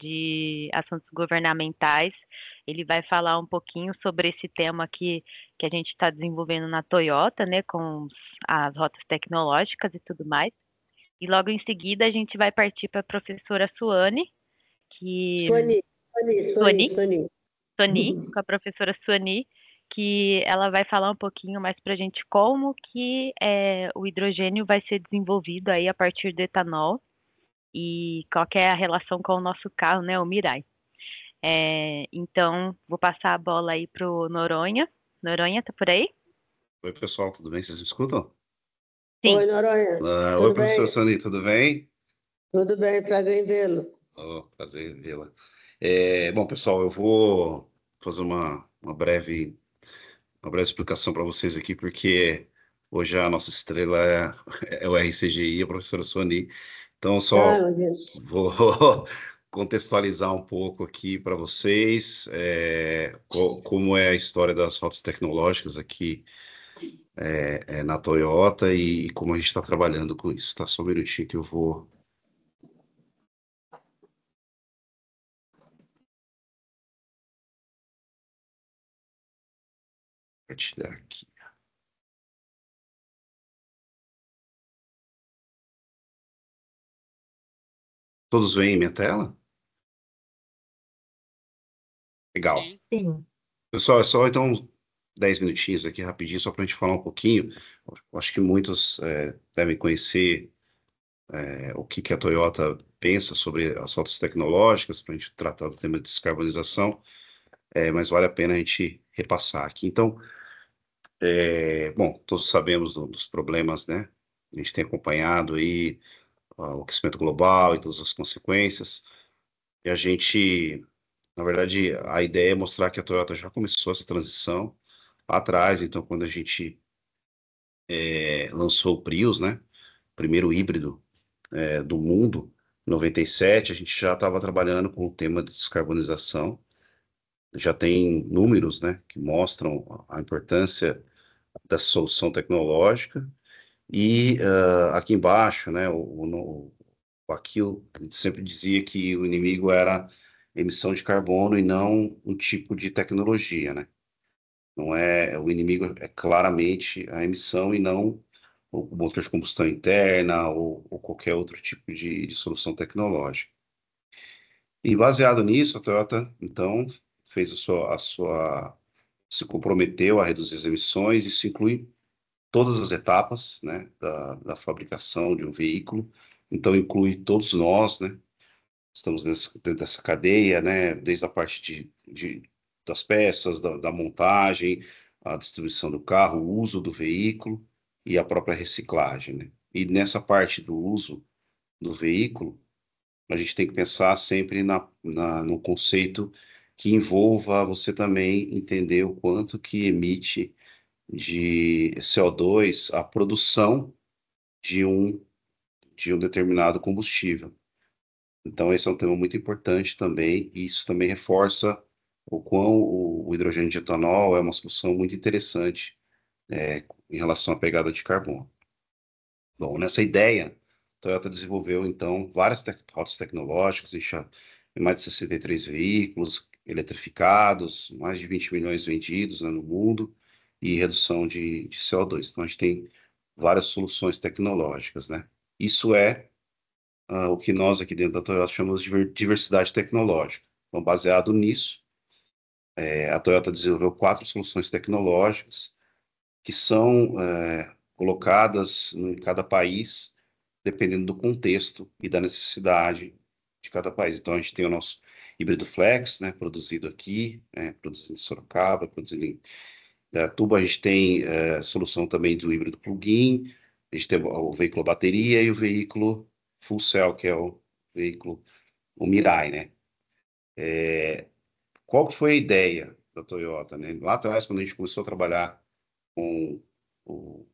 de assuntos governamentais. Ele vai falar um pouquinho sobre esse tema que, que a gente está desenvolvendo na Toyota, né, com as rotas tecnológicas e tudo mais. E logo em seguida a gente vai partir para a professora Suane, que... Suani, Suani, Suani, Suani. Suani, uhum. com a professora Suani, que ela vai falar um pouquinho mais para a gente como que é, o hidrogênio vai ser desenvolvido aí a partir do etanol e qual é a relação com o nosso carro, né, o Mirai. É, então, vou passar a bola aí para o Noronha. Noronha, tá por aí? Oi, pessoal, tudo bem? Vocês me escutam? Sim. Oi, Noronha. Uh, oi, professor Sani, tudo bem? Tudo bem, prazer em vê-lo. Oh, prazer em vê-la. É, bom, pessoal, eu vou fazer uma, uma breve uma breve explicação para vocês aqui, porque hoje a nossa estrela é, é o RCGI, a professora Suani. Então, só ah, vou contextualizar um pouco aqui para vocês é, co como é a história das rotas tecnológicas aqui é, é, na Toyota e, e, como a gente está trabalhando com isso. Tá? Só um minutinho que eu vou. Compartilhar aqui. Todos veem minha tela? Legal. Sim. Pessoal, é só então 10 minutinhos aqui rapidinho, só para a gente falar um pouquinho. Eu acho que muitos é, devem conhecer é, o que, que a Toyota pensa sobre as rotas tecnológicas, para a gente tratar do tema de descarbonização, é, mas vale a pena a gente repassar aqui. Então, é, bom, todos sabemos do, dos problemas, né? A gente tem acompanhado aí o aquecimento global e todas as consequências. E a gente, na verdade, a ideia é mostrar que a Toyota já começou essa transição lá atrás. Então, quando a gente é, lançou o Prius, né, primeiro híbrido é, do mundo, em 97, a gente já estava trabalhando com o tema de descarbonização. Já tem números, né, que mostram a importância da solução tecnológica e uh, aqui embaixo, né, o, o, o Aquil sempre dizia que o inimigo era emissão de carbono e não um tipo de tecnologia, né? Não é o inimigo é claramente a emissão e não o motor de combustão interna ou, ou qualquer outro tipo de, de, solução tecnológica. E baseado nisso, a Toyota então fez a sua, a sua se comprometeu a reduzir as emissões. Isso inclui todas as etapas né, da, da fabricação de um veículo, então inclui todos nós, né? Estamos dentro dessa cadeia, né? Desde a parte de, de das peças, da, da, montagem, a distribuição do carro, o uso do veículo e a própria reciclagem, né? E nessa parte do uso do veículo, a gente tem que pensar sempre na, na, no conceito que envolva você também entender o quanto que emite de CO2 a produção de um, de um determinado combustível. Então, esse é um tema muito importante também, e isso também reforça o quão o, hidrogênio de etanol é uma solução muito interessante é, em relação à pegada de carbono. Bom, nessa ideia, a Toyota desenvolveu, então, várias te rotas tecnológicas, mais de 63 veículos eletrificados, mais de 20 milhões vendidos né, no mundo, e redução de, de CO2. Então, a gente tem várias soluções tecnológicas, né? Isso é uh, o que nós aqui dentro da Toyota chamamos de diversidade tecnológica. Então, baseado nisso, é, a Toyota desenvolveu quatro soluções tecnológicas que são é, colocadas em cada país, dependendo do contexto e da necessidade de cada país. Então, a gente tem o nosso híbrido flex, né, produzido aqui, né, produzido em Sorocaba, produzido em da Tubo a gente tem é, solução também do híbrido plug-in, a gente tem o veículo bateria e o veículo full cell, que é o veículo, o Mirai, né? É, qual foi a ideia da Toyota, né? Lá atrás, quando a gente começou a trabalhar com o,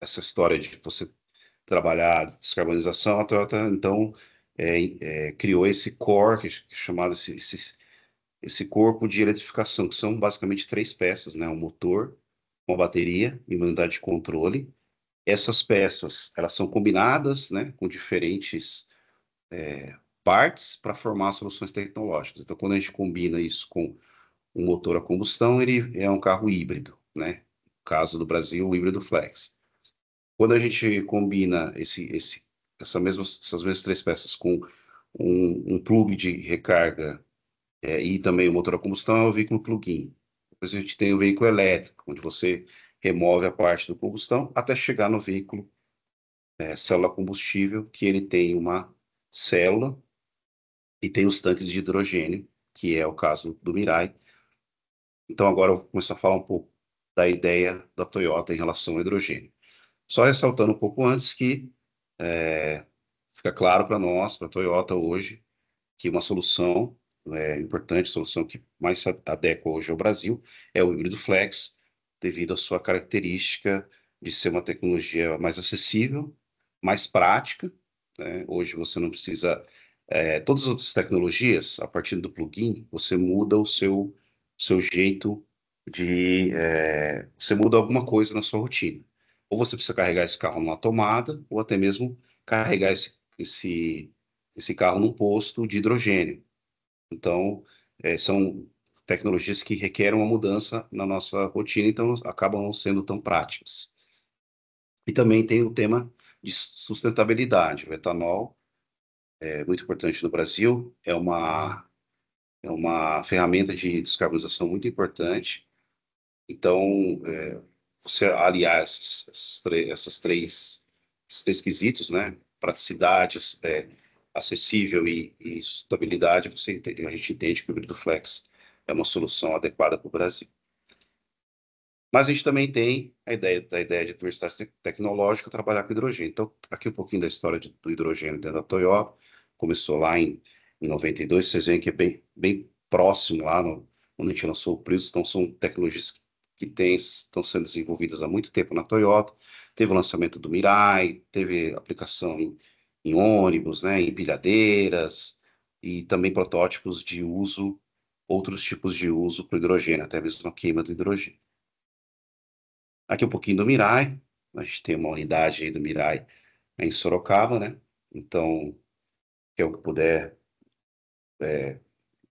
essa história de você trabalhar descarbonização, a Toyota, então, é, é, criou esse core, que é chamado esse, esse esse corpo de eletrificação, que são basicamente três peças, né? Um motor, uma bateria e uma unidade de controle. Essas peças, elas são combinadas, né? Com diferentes é, partes para formar soluções tecnológicas. Então, quando a gente combina isso com um motor a combustão, ele é um carro híbrido, né? No caso do Brasil, o híbrido flex. Quando a gente combina esse, esse, essa mesma, essas mesmas três peças com um, um plug de recarga é, e também o motor a combustão, é o veículo plug-in. Depois a gente tem o veículo elétrico, onde você remove a parte do combustão até chegar no veículo é, célula combustível, que ele tem uma célula e tem os tanques de hidrogênio, que é o caso do Mirai. Então agora eu vou começar a falar um pouco da ideia da Toyota em relação ao hidrogênio. Só ressaltando um pouco antes que é, fica claro para nós, para a Toyota hoje, que uma solução é, importante, solução que mais se adequa hoje ao Brasil, é o híbrido flex, devido à sua característica de ser uma tecnologia mais acessível, mais prática. Né? Hoje você não precisa. É, todas as outras tecnologias, a partir do plugin, você muda o seu, seu jeito de. É, você muda alguma coisa na sua rotina. Ou você precisa carregar esse carro numa tomada, ou até mesmo carregar esse, esse, esse carro num posto de hidrogênio. Então, é, são tecnologias que requerem uma mudança na nossa rotina, então acabam não sendo tão práticas. E também tem o tema de sustentabilidade. O etanol é muito importante no Brasil, é uma, é uma ferramenta de descarbonização muito importante. Então, é, você aliar essas, essas, essas três, esses três quesitos, né? Praticidade, é, acessível e, e sustentabilidade, você, a gente entende que o híbrido flex é uma solução adequada para o Brasil. Mas a gente também tem a ideia da ideia de diversidade tecnológica, trabalhar com hidrogênio. Então, aqui um pouquinho da história de, do hidrogênio dentro da Toyota, começou lá em, em 92, vocês veem que é bem, bem próximo lá, no, a gente lançou o Prius, então são tecnologias que tem, estão sendo desenvolvidas há muito tempo na Toyota. Teve o lançamento do Mirai, teve aplicação em, em ônibus, né, em pilhadeiras, e também protótipos de uso, outros tipos de uso para hidrogênio, até mesmo a queima do hidrogênio. Aqui um pouquinho do Mirai, a gente tem uma unidade aí do Mirai em Sorocaba, né? Então, quem é que puder, é,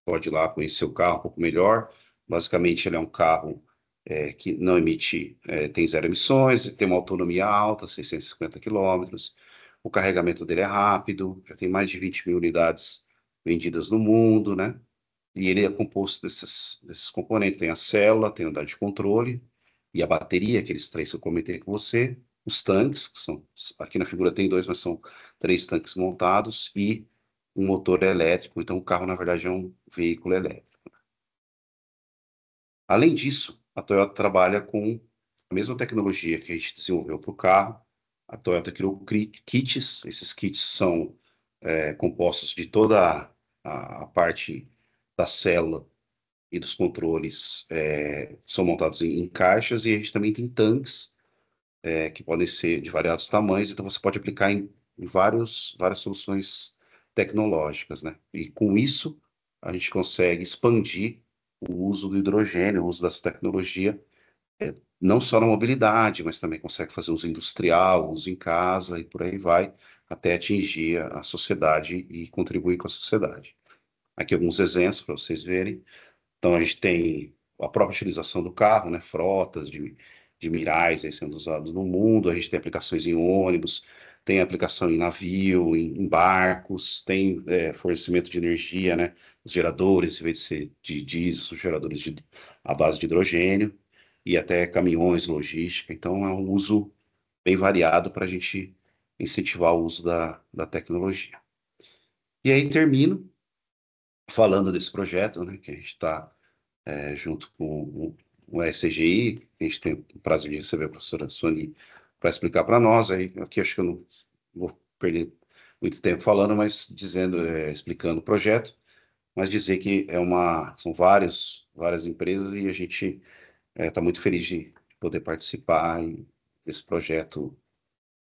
pode ir lá conhecer o carro um pouco melhor. Basicamente, ele é um carro é, que não emite, é, tem zero emissões, tem uma autonomia alta, 650 quilômetros. O carregamento dele é rápido, já tem mais de 20 mil unidades vendidas no mundo, né? E ele é composto desses, desses componentes. Tem a célula, tem a unidade de controle, e a bateria, aqueles três que eu comentei com você, os tanques, que são, aqui na figura tem dois, mas são três tanques montados, e um motor elétrico, então o carro, na verdade, é um veículo elétrico. Além disso, a Toyota trabalha com a mesma tecnologia que a gente desenvolveu para o carro. A Toyota criou kits, esses kits são é, compostos de toda a, a parte da célula e dos controles é, são montados em, em, caixas e a gente também tem tanques é, que podem ser de variados tamanhos, então você pode aplicar em, em vários, várias soluções tecnológicas, né? E com isso a gente consegue expandir o uso do hidrogênio, o uso dessa tecnologia, não só na mobilidade, mas também consegue fazer uso industrial, uso em casa e por aí vai, até atingir a sociedade e contribuir com a sociedade. Aqui alguns exemplos para vocês verem. Então, a gente tem a própria utilização do carro, né? frotas de, de mirais aí sendo usados no mundo, a gente tem aplicações em ônibus, tem aplicação em navio, em, em barcos, tem é, fornecimento de energia, né? Os geradores, em vez de ser de diesel, os geradores de, à base de hidrogênio, e até caminhões, logística. Então, é um uso bem variado para a gente incentivar o uso da, da tecnologia. E aí termino falando desse projeto, né, que a gente está é, junto com o, SCGI, a gente tem o prazer de receber a professora Sony para explicar para nós. Aí, aqui acho que eu não vou perder muito tempo falando, mas dizendo, é, explicando o projeto, mas dizer que é uma, são vários, várias empresas e a gente está é, tá muito feliz de poder participar desse projeto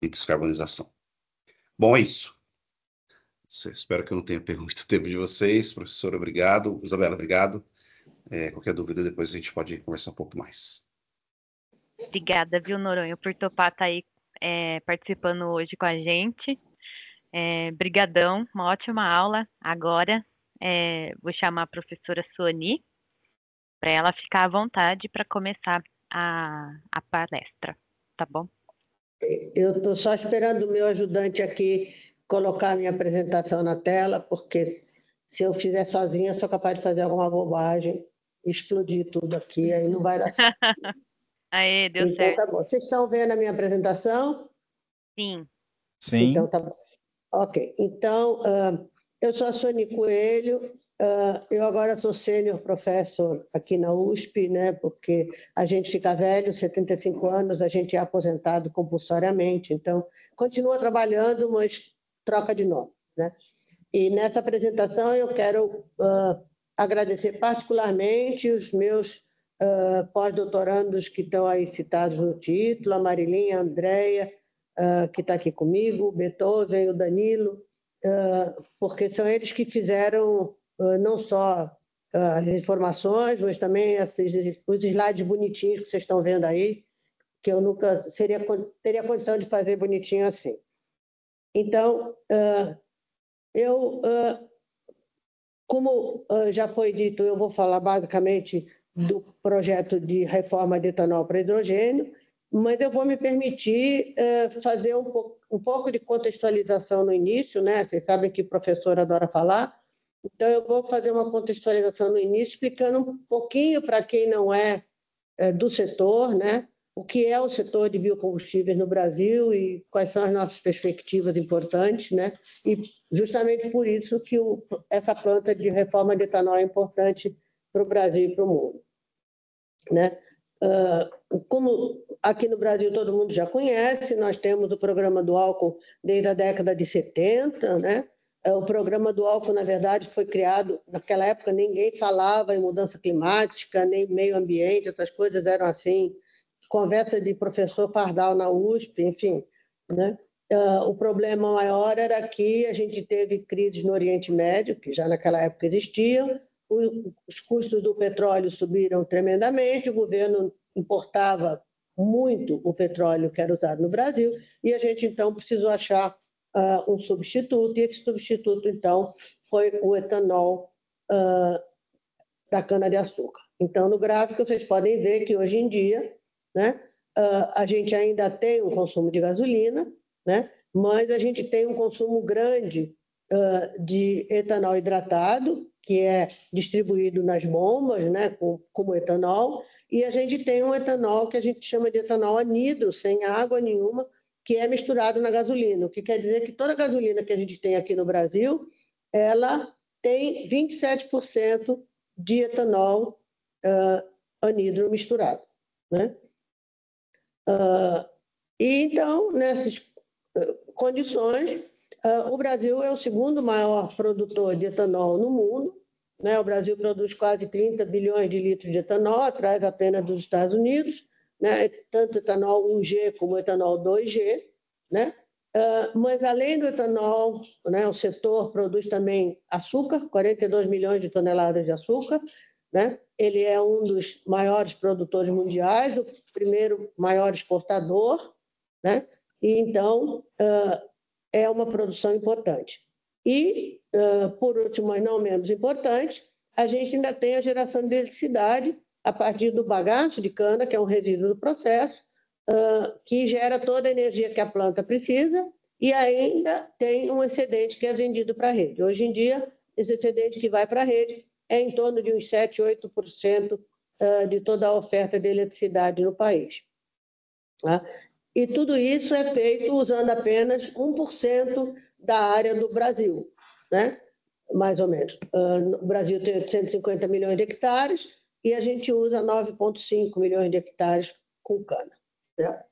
de descarbonização. Bom, é isso. Espero que eu não tenha pego muito tempo de vocês. Professor, obrigado. Isabela, obrigado. É, qualquer dúvida, depois a gente pode conversar um pouco mais. Obrigada, viu, Noronha, por topar estar tá aí é, participando hoje com a gente. É, brigadão, uma ótima aula. Agora é, vou chamar a professora Suani para ela ficar à vontade para começar a, a palestra, tá bom? Eu estou só esperando o meu ajudante aqui colocar a minha apresentação na tela, porque se eu fizer sozinha, eu sou capaz de fazer alguma bobagem, explodir tudo aqui, aí não vai dar certo. Aê, deu então, certo. Tá bom. Vocês estão vendo a minha apresentação? Sim. Sim. Então tá bom. Ok. Então, uh, eu sou a Sônia Coelho, uh, eu agora sou sênior professor aqui na USP, né, porque a gente fica velho, 75 anos, a gente é aposentado compulsoriamente, então continua trabalhando, mas troca de nome. Né? E nessa apresentação eu quero uh, agradecer particularmente os meus uh, pós-doutorandos que estão aí citados no título, a Marilinha, a Andréia, uh, que está aqui comigo, o Beethoven, o Danilo, porque são eles que fizeram não só as informações, mas também esses, os slides bonitinhos que vocês estão vendo aí, que eu nunca seria, teria condição de fazer bonitinho assim. Então, eu, como já foi dito, eu vou falar basicamente do projeto de reforma de etanol para hidrogênio, mas eu vou me permitir fazer um pouco, um pouco de contextualização no início, né? Vocês sabem que professor adora falar, então eu vou fazer uma contextualização no início, explicando um pouquinho para quem não é, é do setor, né? o que é o setor de biocombustíveis no Brasil e quais são as nossas perspectivas importantes, né? E justamente por isso que o, essa planta de reforma de etanol é importante para o Brasil e para o mundo, né? Uh, como aqui no Brasil todo mundo já conhece, nós temos o programa do álcool desde a década de 70, né? É, o programa do álcool, na verdade, foi criado, naquela época ninguém falava em mudança climática, nem meio ambiente, essas coisas eram assim, conversa de professor Pardal na USP, enfim. Né? Uh, o problema maior era que a gente teve crises no Oriente Médio, que já naquela época existiam, os custos do petróleo subiram tremendamente, o governo importava muito o petróleo que era usado no Brasil, e a gente então precisou achar uh, um substituto, e esse substituto então foi o etanol uh, da cana-de-açúcar. Então, no gráfico, vocês podem ver que hoje em dia né? Uh, a gente ainda tem um consumo de gasolina, né? mas a gente tem um consumo grande de etanol hidratado, que é distribuído nas bombas, né? Com, como etanol, e a gente tem um etanol que a gente chama de etanol anidro, sem água nenhuma, que é misturado na gasolina, o que quer dizer que toda gasolina que a gente tem aqui no Brasil, ela tem 27% de etanol uh, anidro misturado. Né? Uh, e então, nessas uh, condições, uh, o Brasil é o segundo maior produtor de etanol no mundo. Né? O Brasil produz quase 30 bilhões de litros de etanol, atrás apenas dos Estados Unidos, né? tanto etanol 1G como etanol 2G. Né? mas além do etanol, né, o setor produz também açúcar, 42 milhões de toneladas de açúcar, né? Ele é um dos maiores produtores mundiais, o primeiro maior exportador, né? e então uh, é uma produção importante. E, uh, por último, mas não menos importante, a gente ainda tem a geração de eletricidade a partir do bagaço de cana, que é um resíduo do processo, uh, que gera toda a energia que a planta precisa e ainda tem um excedente que é vendido para a rede. Hoje em dia, esse excedente que vai para a rede é em torno de uns 7, 8% de toda a oferta de eletricidade no país. Tá? E tudo isso é feito usando apenas 1% da área do Brasil, né? mais ou menos. Ah, o Brasil tem 150 milhões de hectares e a gente usa 9,5 milhões de hectares com cana. Né?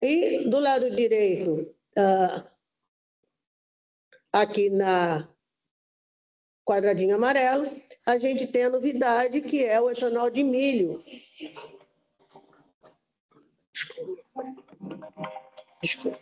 E do lado direito, ah, aqui na quadradinho amarelo, a gente tem a novidade que é o etanol de milho. Desculpa.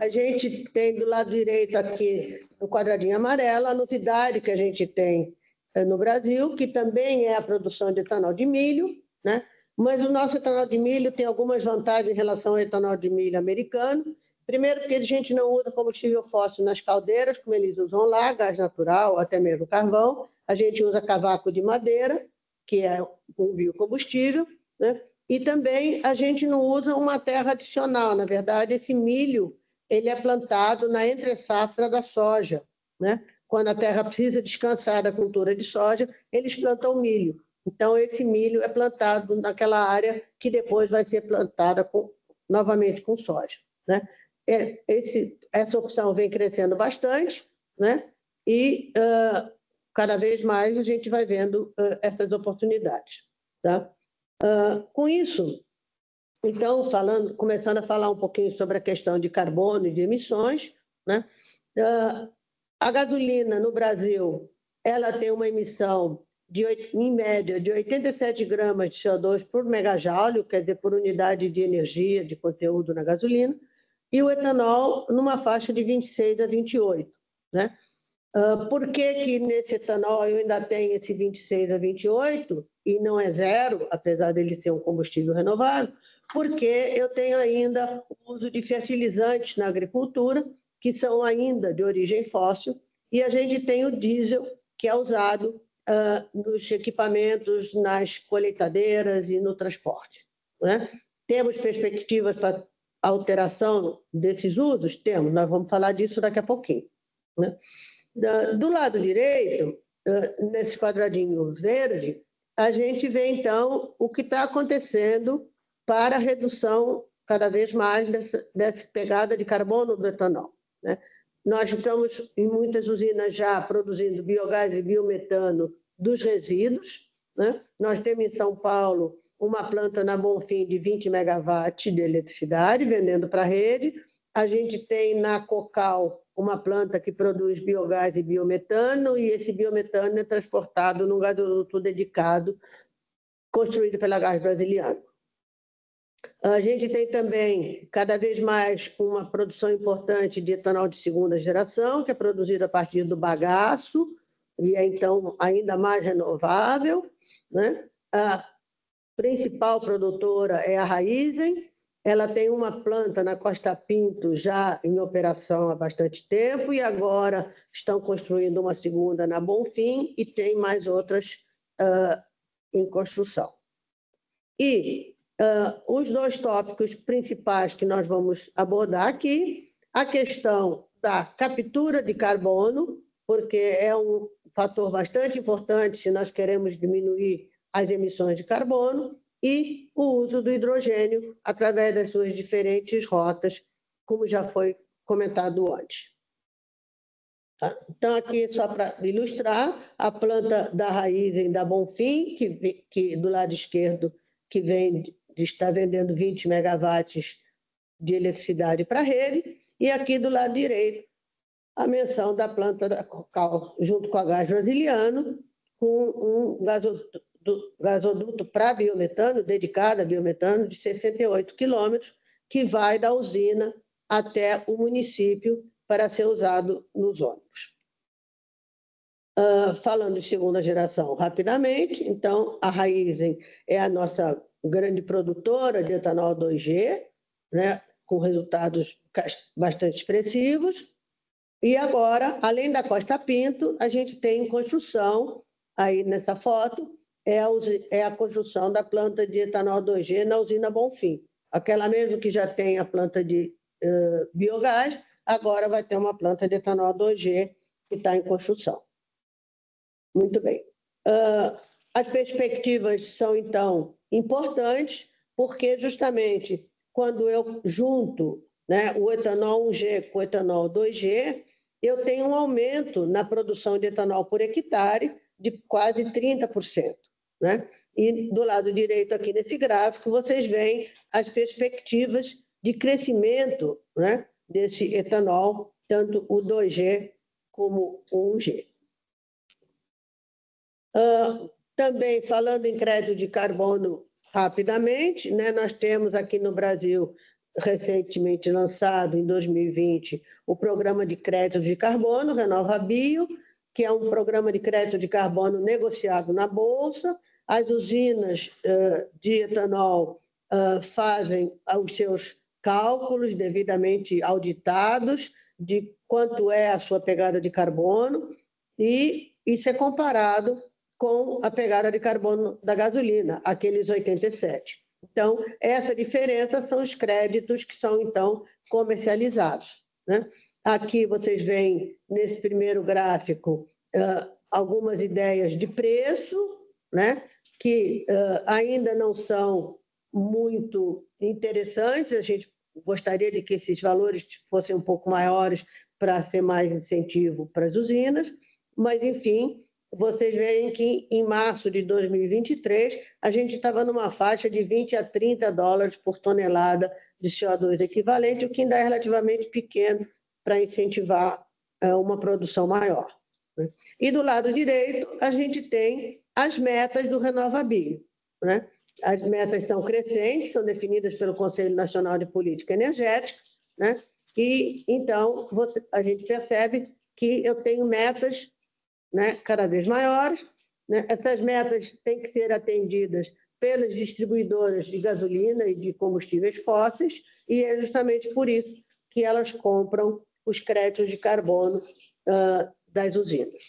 A gente tem do lado direito aqui, no quadradinho amarelo, a novidade que a gente tem no Brasil, que também é a produção de etanol de milho, né? mas o nosso etanol de milho tem algumas vantagens em relação ao etanol de milho americano. Primeiro, porque a gente não usa combustível fóssil nas caldeiras, como eles usam lá, gás natural, até mesmo carvão. A gente usa cavaco de madeira, que é um biocombustível, né? E também a gente não usa uma terra adicional. Na verdade, esse milho ele é plantado na entre-safra da soja. Né? Quando a terra precisa descansar da cultura de soja, eles plantam milho. Então, esse milho é plantado naquela área que depois vai ser plantada com, novamente com soja. Né? É, esse, essa opção vem crescendo bastante, né? e uh, cada vez mais a gente vai vendo uh, essas oportunidades. Tá? Uh, com isso, então, falando, começando a falar um pouquinho sobre a questão de carbono e de emissões, né? Uh, a gasolina no Brasil, ela tem uma emissão de, em média de 87 gramas de CO2 por megajoule, quer dizer, por unidade de energia, de conteúdo na gasolina, e o etanol numa faixa de 26 a 28, né? Uh, por que, que nesse etanol eu ainda tenho esse 26 a 28 e não é zero, apesar dele ser um combustível renovável? Porque eu tenho ainda o uso de fertilizantes na agricultura, que são ainda de origem fóssil, e a gente tem o diesel, que é usado uh, nos equipamentos, nas colheitadeiras e no transporte. Né? Temos perspectivas para alteração desses usos? Temos, nós vamos falar disso daqui a pouquinho. Né? Do lado direito, nesse quadradinho verde, a gente vê então o que está acontecendo para a redução cada vez mais dessa, dessa pegada de carbono do etanol. Né? Nós estamos em muitas usinas já produzindo biogás e biometano dos resíduos. Né? Nós temos em São Paulo uma planta na Bonfim de 20 megawatts de eletricidade, vendendo para a rede. A gente tem na Cocal uma planta que produz biogás e biometano, e esse biometano é transportado num gasoduto dedicado, construído pela Gás Brasiliana. A gente tem também, cada vez mais, uma produção importante de etanol de segunda geração, que é produzido a partir do bagaço, e é então ainda mais renovável. Né? A principal produtora é a Raizen, ela tem uma planta na Costa Pinto já em operação há bastante tempo e agora estão construindo uma segunda na Bonfim e tem mais outras uh, em construção. E uh, os dois tópicos principais que nós vamos abordar aqui, a questão da captura de carbono, porque é um fator bastante importante se nós queremos diminuir as emissões de carbono, e o uso do hidrogênio através das suas diferentes rotas, como já foi comentado antes. Tá? Então, aqui, só para ilustrar, a planta da raiz da Bonfim, que, que do lado esquerdo, que vem, está vendendo 20 megawatts de eletricidade para a rede, e aqui do lado direito, a menção da planta da Cocal, junto com a gás brasiliano, com um gasoduto para biometano, dedicado a biometano, de 68 quilômetros, que vai da usina até o município para ser usado nos ônibus. Uh, falando de segunda geração rapidamente, então a Raizen é a nossa grande produtora de etanol 2G, né, com resultados bastante expressivos. E agora, além da Costa Pinto, a gente tem em construção, aí nessa foto, é a, é a construção da planta de etanol 2G na usina Bonfim. Aquela mesmo que já tem a planta de uh, biogás, agora vai ter uma planta de etanol 2G que está em construção. Muito bem. Uh, as perspectivas são, então, importantes, porque justamente quando eu junto né, o etanol 1G com o etanol 2G, eu tenho um aumento na produção de etanol por hectare de quase 30%. Né? E do lado direito aqui nesse gráfico, vocês veem as perspectivas de crescimento né, desse etanol, tanto o 2G como o 1G. Uh, também falando em crédito de carbono rapidamente, né, nós temos aqui no Brasil, recentemente lançado em 2020, o programa de crédito de carbono, Renova Bio, que é um programa de crédito de carbono negociado na Bolsa, as usinas uh, de etanol uh, fazem os seus cálculos devidamente auditados de quanto é a sua pegada de carbono. E isso é comparado com a pegada de carbono da gasolina, aqueles 87. Então, essa diferença são os créditos que são, então, comercializados. Né? Aqui vocês veem, nesse primeiro gráfico, algumas ideias de preço, né? que ainda não são muito interessantes. A gente gostaria de que esses valores fossem um pouco maiores para ser mais incentivo para as usinas, mas, enfim, vocês veem que em março de 2023 a gente estava numa faixa de 20 a 30 dólares por tonelada de CO2 equivalente, o que ainda é relativamente pequeno para incentivar uh, uma produção maior. E do lado direito, a gente tem as metas do Renovabil. Né? As metas são crescentes, são definidas pelo Conselho Nacional de Política Energética, né? e então você, a gente percebe que eu tenho metas né, cada vez maiores. Né? Essas metas têm que ser atendidas pelas distribuidoras de gasolina e de combustíveis fósseis, e é justamente por isso que elas compram os créditos de carbono uh, das usinas.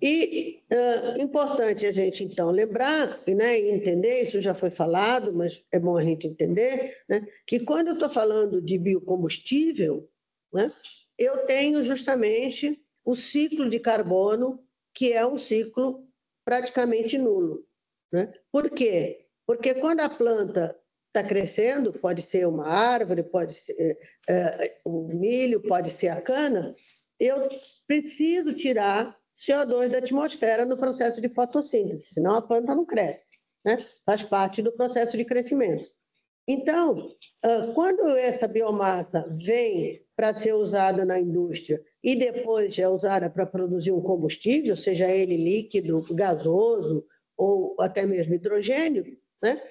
E uh, importante a gente, então, lembrar né, e entender, isso já foi falado, mas é bom a gente entender, né, que quando eu estou falando de biocombustível, né, eu tenho justamente o ciclo de carbono, que é um ciclo praticamente nulo. Né? Por quê? Porque quando a planta está crescendo, pode ser uma árvore, pode ser é, o milho, pode ser a cana, eu preciso tirar CO2 da atmosfera no processo de fotossíntese, senão a planta não cresce. Né? Faz parte do processo de crescimento. Então, quando essa biomassa vem para ser usada na indústria e depois é usada para produzir um combustível, seja ele líquido, gasoso ou até mesmo hidrogênio, né?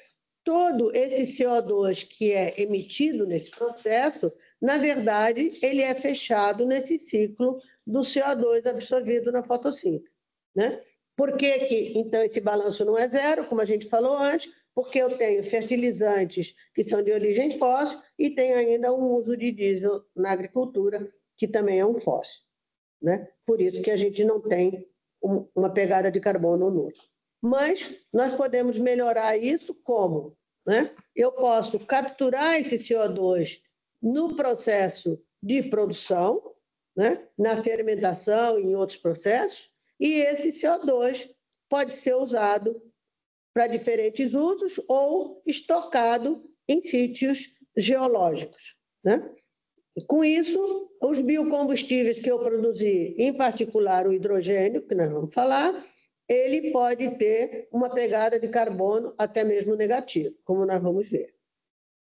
todo esse CO2 que é emitido nesse processo, na verdade, ele é fechado nesse ciclo do CO2 absorvido na fotossíntese. Né? Por que, que, então, esse balanço não é zero, como a gente falou antes? Porque eu tenho fertilizantes que são de origem fóssil e tenho ainda um uso de diesel na agricultura, que também é um fóssil. Né? Por isso que a gente não tem um, uma pegada de carbono nula. Mas nós podemos melhorar isso como? Né? Eu posso capturar esse CO2 no processo de produção, né? na fermentação e em outros processos, e esse CO2 pode ser usado para diferentes usos ou estocado em sítios geológicos. Né? Com isso, os biocombustíveis que eu produzi, em particular o hidrogênio, que nós vamos falar, ele pode ter uma pegada de carbono até mesmo negativa, como nós vamos ver.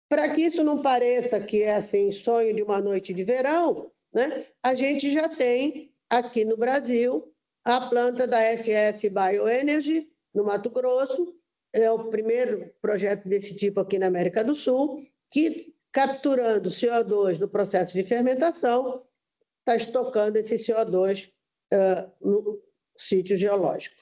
Para que isso não pareça que é assim sonho de uma noite de verão, né? A gente já tem aqui no Brasil a planta da FS Bioenergy, no Mato Grosso, é o primeiro projeto desse tipo aqui na América do Sul, que capturando CO2 no processo de fermentação, está estocando esse CO2 uh, no sítio geológico.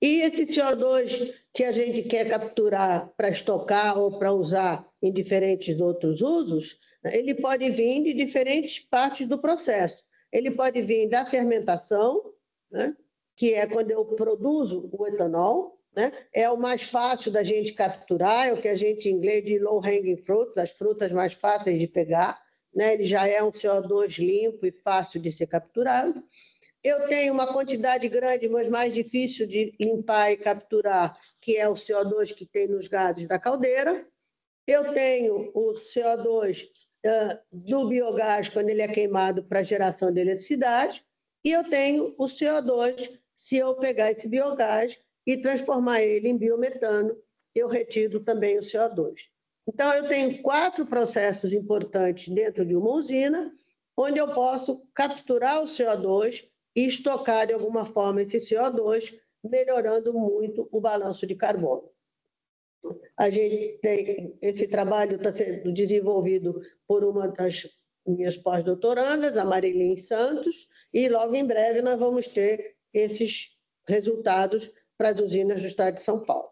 E esse CO2 que a gente quer capturar para estocar ou para usar em diferentes outros usos, ele pode vir de diferentes partes do processo. Ele pode vir da fermentação, né? Que é quando eu produzo o etanol, né? é o mais fácil da gente capturar, é o que a gente em inglês de low hanging fruit, as frutas mais fáceis de pegar. Né? Ele já é um CO2 limpo e fácil de ser capturado. Eu tenho uma quantidade grande, mas mais difícil de limpar e capturar, que é o CO2 que tem nos gases da caldeira. Eu tenho o CO2 do biogás quando ele é queimado para geração de eletricidade, e eu tenho o CO2 se eu pegar esse biogás e transformar ele em biometano, eu retiro também o CO2. Então, eu tenho quatro processos importantes dentro de uma usina, onde eu posso capturar o CO2 e estocar de alguma forma esse CO2, melhorando muito o balanço de carbono. A gente tem esse trabalho está sendo desenvolvido por uma das minhas pós-doutorandas, a Marilyn Santos, e logo em breve nós vamos ter esses resultados para as usinas do estado de São Paulo.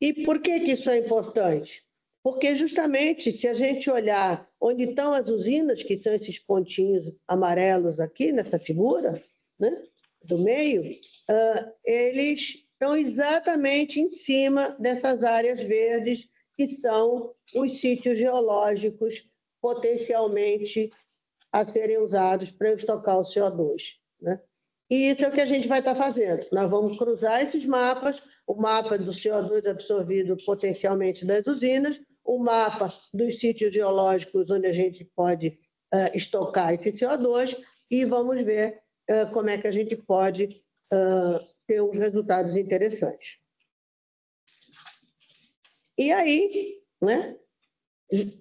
E por que, que isso é importante? Porque justamente se a gente olhar onde estão as usinas, que são esses pontinhos amarelos aqui nessa figura, né, do meio, uh, eles estão exatamente em cima dessas áreas verdes que são os sítios geológicos potencialmente a serem usados para estocar o CO2. Né? E isso é o que a gente vai estar fazendo. Nós vamos cruzar esses mapas, o mapa do CO2 absorvido potencialmente das usinas, o mapa dos sítios geológicos onde a gente pode uh, estocar esse CO2 e vamos ver uh, como é que a gente pode uh, ter uns resultados interessantes. E aí, né,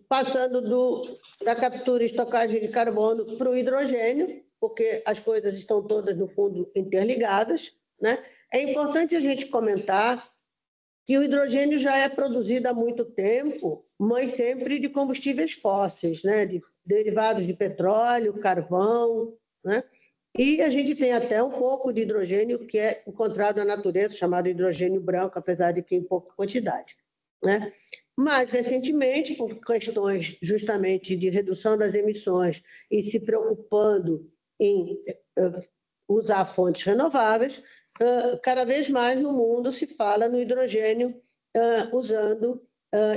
passando do, da captura e estocagem de carbono para o hidrogênio, porque as coisas estão todas, no fundo, interligadas, né? é importante a gente comentar que o hidrogênio já é produzido há muito tempo, mas sempre de combustíveis fósseis, né? de derivados de petróleo, carvão, né? E a gente tem até um pouco de hidrogênio que é encontrado na natureza, chamado hidrogênio branco, apesar de que em pouca quantidade. Né? Mas, recentemente, por questões justamente de redução das emissões e se preocupando em uh, usar fontes renováveis, uh, cada vez mais no mundo se fala no hidrogênio uh, usando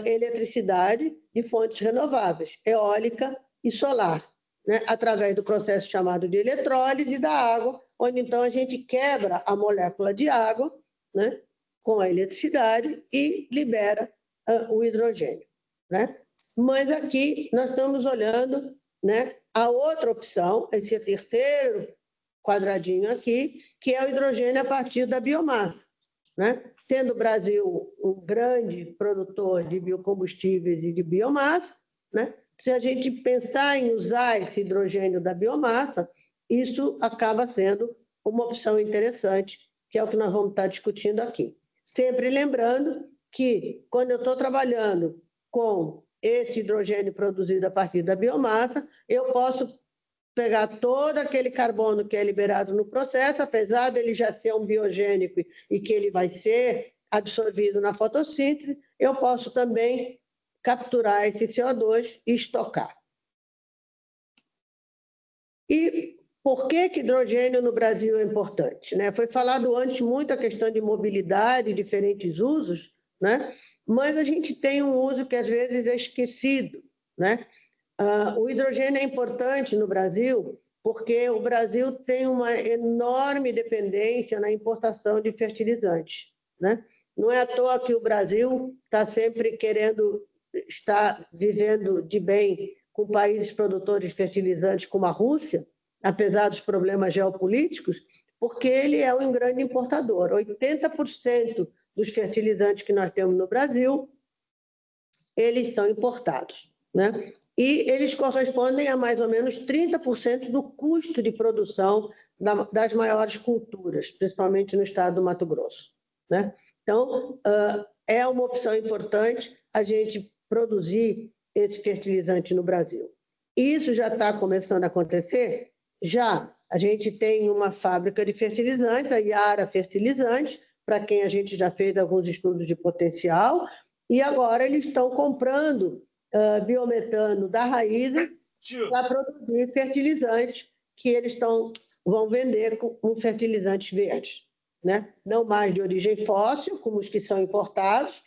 eletricidade de fontes renováveis, eólica e solar, né? através do processo chamado de eletrólise da água, onde então a gente quebra a molécula de água né? com a eletricidade e libera o hidrogênio. Né? Mas aqui nós estamos olhando né, a outra opção, esse terceiro quadradinho aqui, que é o hidrogênio a partir da biomassa. Né? Sendo o Brasil um grande produtor de biocombustíveis e de biomassa, né? se a gente pensar em usar esse hidrogênio da biomassa, isso acaba sendo uma opção interessante, que é o que nós vamos estar discutindo aqui. Sempre lembrando que, quando eu estou trabalhando com esse hidrogênio produzido a partir da biomassa, eu posso pegar todo aquele carbono que é liberado no processo, apesar dele já ser um biogênico e que ele vai ser absorvido na fotossíntese, eu posso também capturar esse CO2 e estocar. E por que, que hidrogênio no Brasil é importante? Né? Foi falado antes muito a questão de mobilidade, diferentes usos, né? Mas a gente tem um uso que às vezes é esquecido. Né? Uh, o hidrogênio é importante no Brasil porque o Brasil tem uma enorme dependência na importação de fertilizantes. Né? Não é à toa que o Brasil está sempre querendo estar vivendo de bem com países produtores de fertilizantes como a Rússia, apesar dos problemas geopolíticos, porque ele é um grande importador. 80% dos fertilizantes que nós temos no Brasil, eles são importados. Né? E eles correspondem a mais ou menos 30% do custo de produção das maiores culturas, principalmente no estado do Mato Grosso. Né? Então, é uma opção importante a gente produzir esse fertilizante no Brasil. Isso já está começando a acontecer? Já. A gente tem uma fábrica de fertilizantes, a Iara Fertilizantes, para quem a gente já fez alguns estudos de potencial, e agora eles estão comprando uh, biometano da raiz para produzir fertilizantes que eles estão, vão vender com, com fertilizantes verdes. Né? Não mais de origem fóssil, como os que são importados,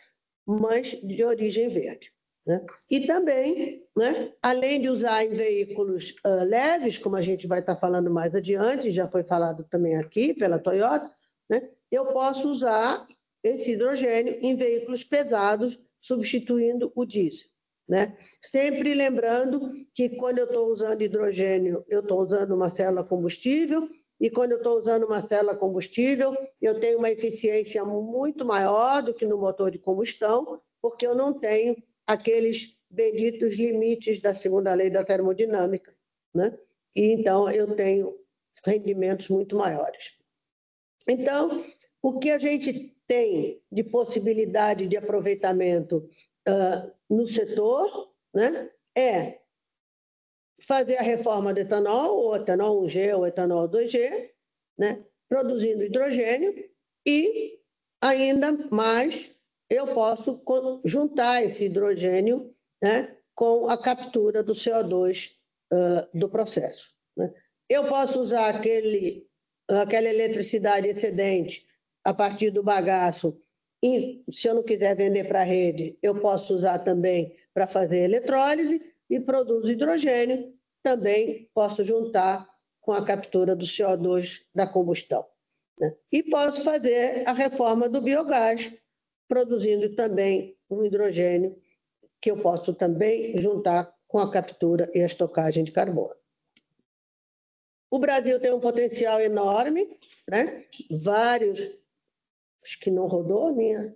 mas de origem verde. Né? E também, né, além de usar em veículos uh, leves, como a gente vai estar falando mais adiante, já foi falado também aqui pela Toyota, né, eu posso usar esse hidrogênio em veículos pesados, substituindo o diesel. Né? Sempre lembrando que quando eu estou usando hidrogênio, eu estou usando uma célula combustível, e quando eu estou usando uma célula combustível, eu tenho uma eficiência muito maior do que no motor de combustão, porque eu não tenho aqueles benditos limites da segunda lei da termodinâmica. Né? E então eu tenho rendimentos muito maiores. Então, o que a gente tem de possibilidade de aproveitamento uh, no setor né, é fazer a reforma do etanol, ou etanol 1G ou etanol 2G, né, produzindo hidrogênio e ainda mais eu posso juntar esse hidrogênio né, com a captura do CO2 uh, do processo. Né? Eu posso usar aquele, aquela eletricidade excedente a partir do bagaço, e se eu não quiser vender para a rede, eu posso usar também para fazer eletrólise e produzo hidrogênio, também posso juntar com a captura do CO2 da combustão. Né? E posso fazer a reforma do biogás, produzindo também um hidrogênio que eu posso também juntar com a captura e a estocagem de carbono. O Brasil tem um potencial enorme, né? vários, acho que não rodou a minha,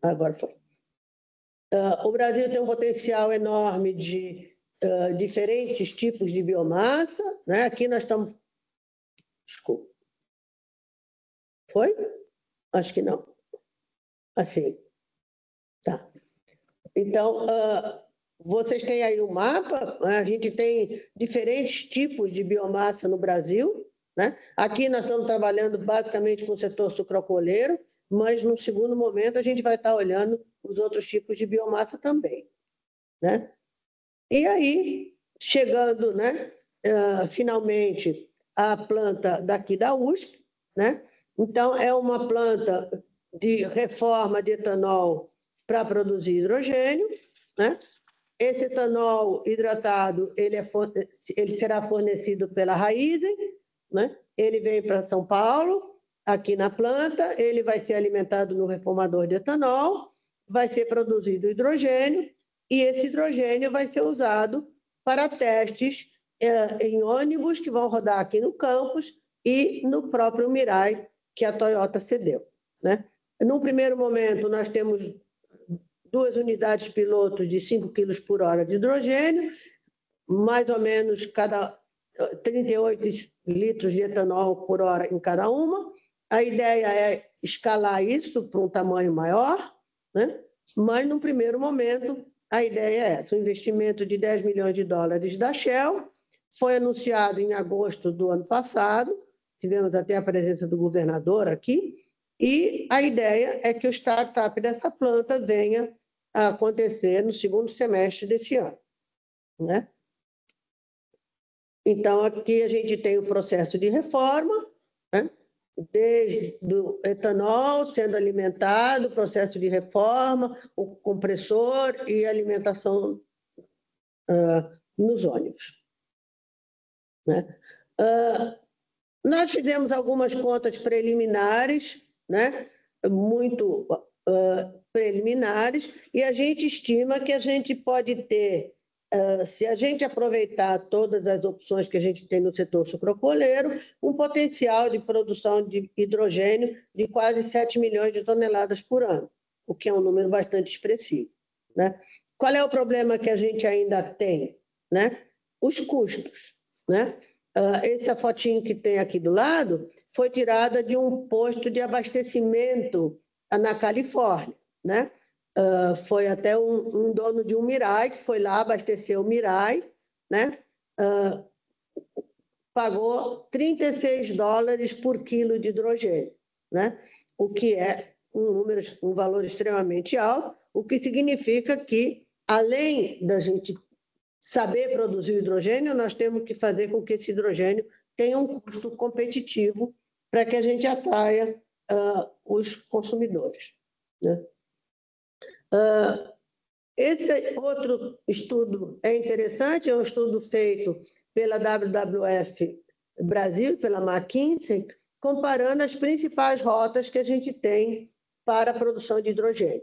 agora foi. Uh, o Brasil tem um potencial enorme de uh, diferentes tipos de biomassa. Né? Aqui nós estamos. Desculpa. Foi? Acho que não. Assim. Tá. Então, uh, vocês têm aí o um mapa, né? a gente tem diferentes tipos de biomassa no Brasil. Né? Aqui nós estamos trabalhando basicamente com o setor sucrocoleiro, mas no segundo momento a gente vai estar olhando os outros tipos de biomassa também. Né? E aí, chegando né, uh, finalmente à planta daqui da USP, né? então é uma planta de reforma de etanol para produzir hidrogênio. Né? Esse etanol hidratado ele, é, ele será fornecido pela Raizen, né? ele vem para São Paulo, aqui na planta, ele vai ser alimentado no reformador de etanol, vai ser produzido hidrogênio, e esse hidrogênio vai ser usado para testes é, em ônibus que vão rodar aqui no campus e no próprio Mirai, que a Toyota cedeu. Né? Num primeiro momento, nós temos duas unidades pilotos de 5 kg por hora de hidrogênio, mais ou menos cada 38 litros de etanol por hora em cada uma. A ideia é escalar isso para um tamanho maior, né? mas, num primeiro momento, a ideia é essa: um investimento de 10 milhões de dólares da Shell, foi anunciado em agosto do ano passado, tivemos até a presença do governador aqui, e a ideia é que o startup dessa planta venha a acontecer no segundo semestre desse ano. Né? Então, aqui a gente tem o processo de reforma, né? desde o etanol sendo alimentado, processo de reforma, o compressor e alimentação uh, nos ônibus. Né? Uh, nós fizemos algumas contas preliminares, né? muito uh, preliminares, e a gente estima que a gente pode ter, uh, se a gente aproveitar todas as opções que a gente tem no setor sucrocoleiro, um potencial de produção de hidrogênio de quase 7 milhões de toneladas por ano, o que é um número bastante expressivo. Né? Qual é o problema que a gente ainda tem? Né? Os custos. Né? Uh, essa fotinho que tem aqui do lado foi tirada de um posto de abastecimento na Califórnia, né? Uh, foi até um, um, dono de um Mirai que foi lá abastecer o Mirai, né? Uh, pagou 36 dólares por quilo de hidrogênio, né? O que é um número, um valor extremamente alto, o que significa que além da gente saber produzir hidrogênio, nós temos que fazer com que esse hidrogênio tenha um custo competitivo para que a gente atraia uh, os consumidores. Né? Uh, esse outro estudo é interessante, é um estudo feito pela WWF Brasil, pela McKinsey, comparando as principais rotas que a gente tem para a produção de hidrogênio.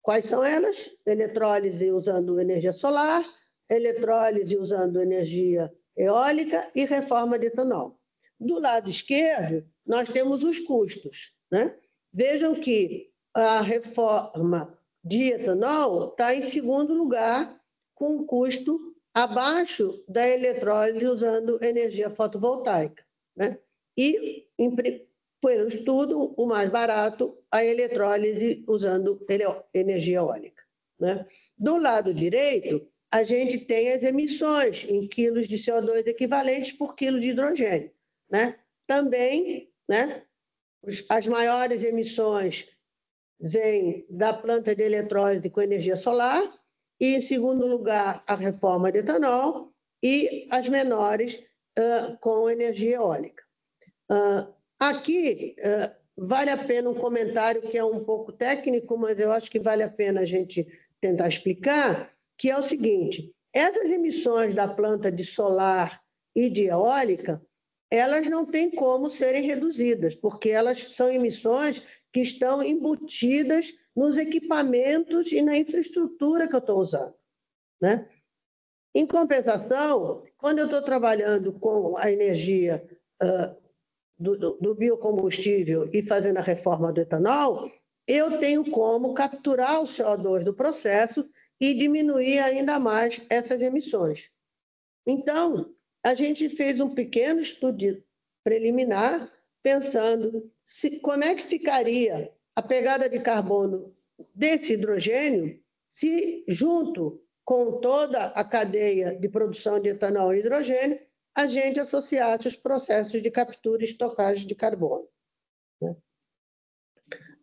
Quais são elas? Eletrólise usando energia solar, eletrólise usando energia eólica e reforma de etanol. Do lado esquerdo, nós temos os custos. Né? Vejam que a reforma de etanol está em segundo lugar, com um custo abaixo da eletrólise usando energia fotovoltaica. Né? E, pelo estudo, o mais barato, a eletrólise usando energia eólica. Né? Do lado direito, a gente tem as emissões em quilos de CO2 equivalentes por quilo de hidrogênio. Né? Também, né, as maiores emissões vem da planta de eletrólise com energia solar, e, em segundo lugar, a reforma de etanol, e as menores uh, com energia eólica. Uh, aqui, uh, vale a pena um comentário que é um pouco técnico, mas eu acho que vale a pena a gente tentar explicar, que é o seguinte, essas emissões da planta de solar e de eólica, elas não têm como serem reduzidas, porque elas são emissões que estão embutidas nos equipamentos e na infraestrutura que eu estou usando. Né? Em compensação, quando eu estou trabalhando com a energia uh, do, do, biocombustível e fazendo a reforma do etanol, eu tenho como capturar o CO2 do processo e diminuir ainda mais essas emissões. Então, a gente fez um pequeno estudo preliminar pensando se, como é que ficaria a pegada de carbono desse hidrogênio se, junto com toda a cadeia de produção de etanol e hidrogênio, a gente associasse os processos de captura e estocagem de carbono. Né?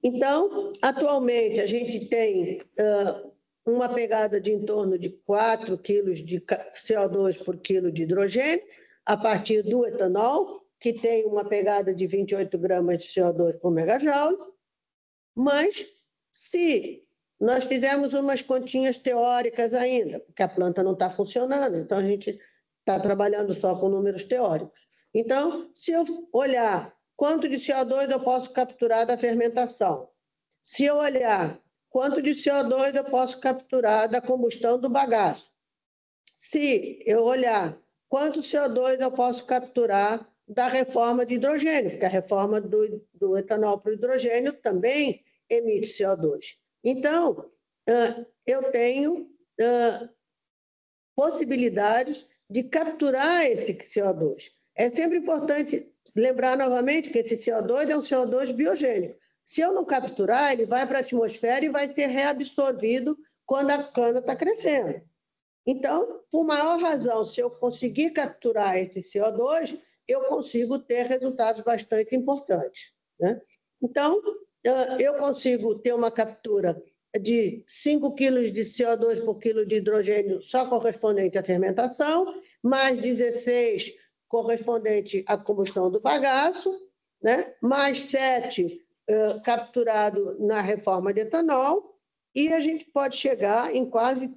Então, atualmente, a gente tem uh, uma pegada de em torno de 4 quilos de CO2 por quilo de hidrogênio, a partir do etanol, que tem uma pegada de 28 gramas de CO2 por megajoule, mas se nós fizermos umas continhas teóricas ainda, porque a planta não está funcionando, então a gente está trabalhando só com números teóricos. Então, se eu olhar quanto de CO2 eu posso capturar da fermentação, se eu olhar quanto de CO2 eu posso capturar da combustão do bagaço, se eu olhar quanto CO2 eu posso capturar da reforma de hidrogênio, porque a reforma do, do etanol para o hidrogênio também emite CO2. Então, eu tenho possibilidades de capturar esse CO2. É sempre importante lembrar novamente que esse CO2 é um CO2 biogênico. Se eu não capturar, ele vai para a atmosfera e vai ser reabsorvido quando a cana está crescendo. Então, por maior razão, se eu conseguir capturar esse CO2, eu consigo ter resultados bastante importantes. Né? Então, eu consigo ter uma captura de 5 quilos de CO2 por quilo de hidrogênio só correspondente à fermentação, mais 16 correspondente à combustão do bagaço, né? mais 7 uh, capturado na reforma de etanol, e a gente pode chegar em quase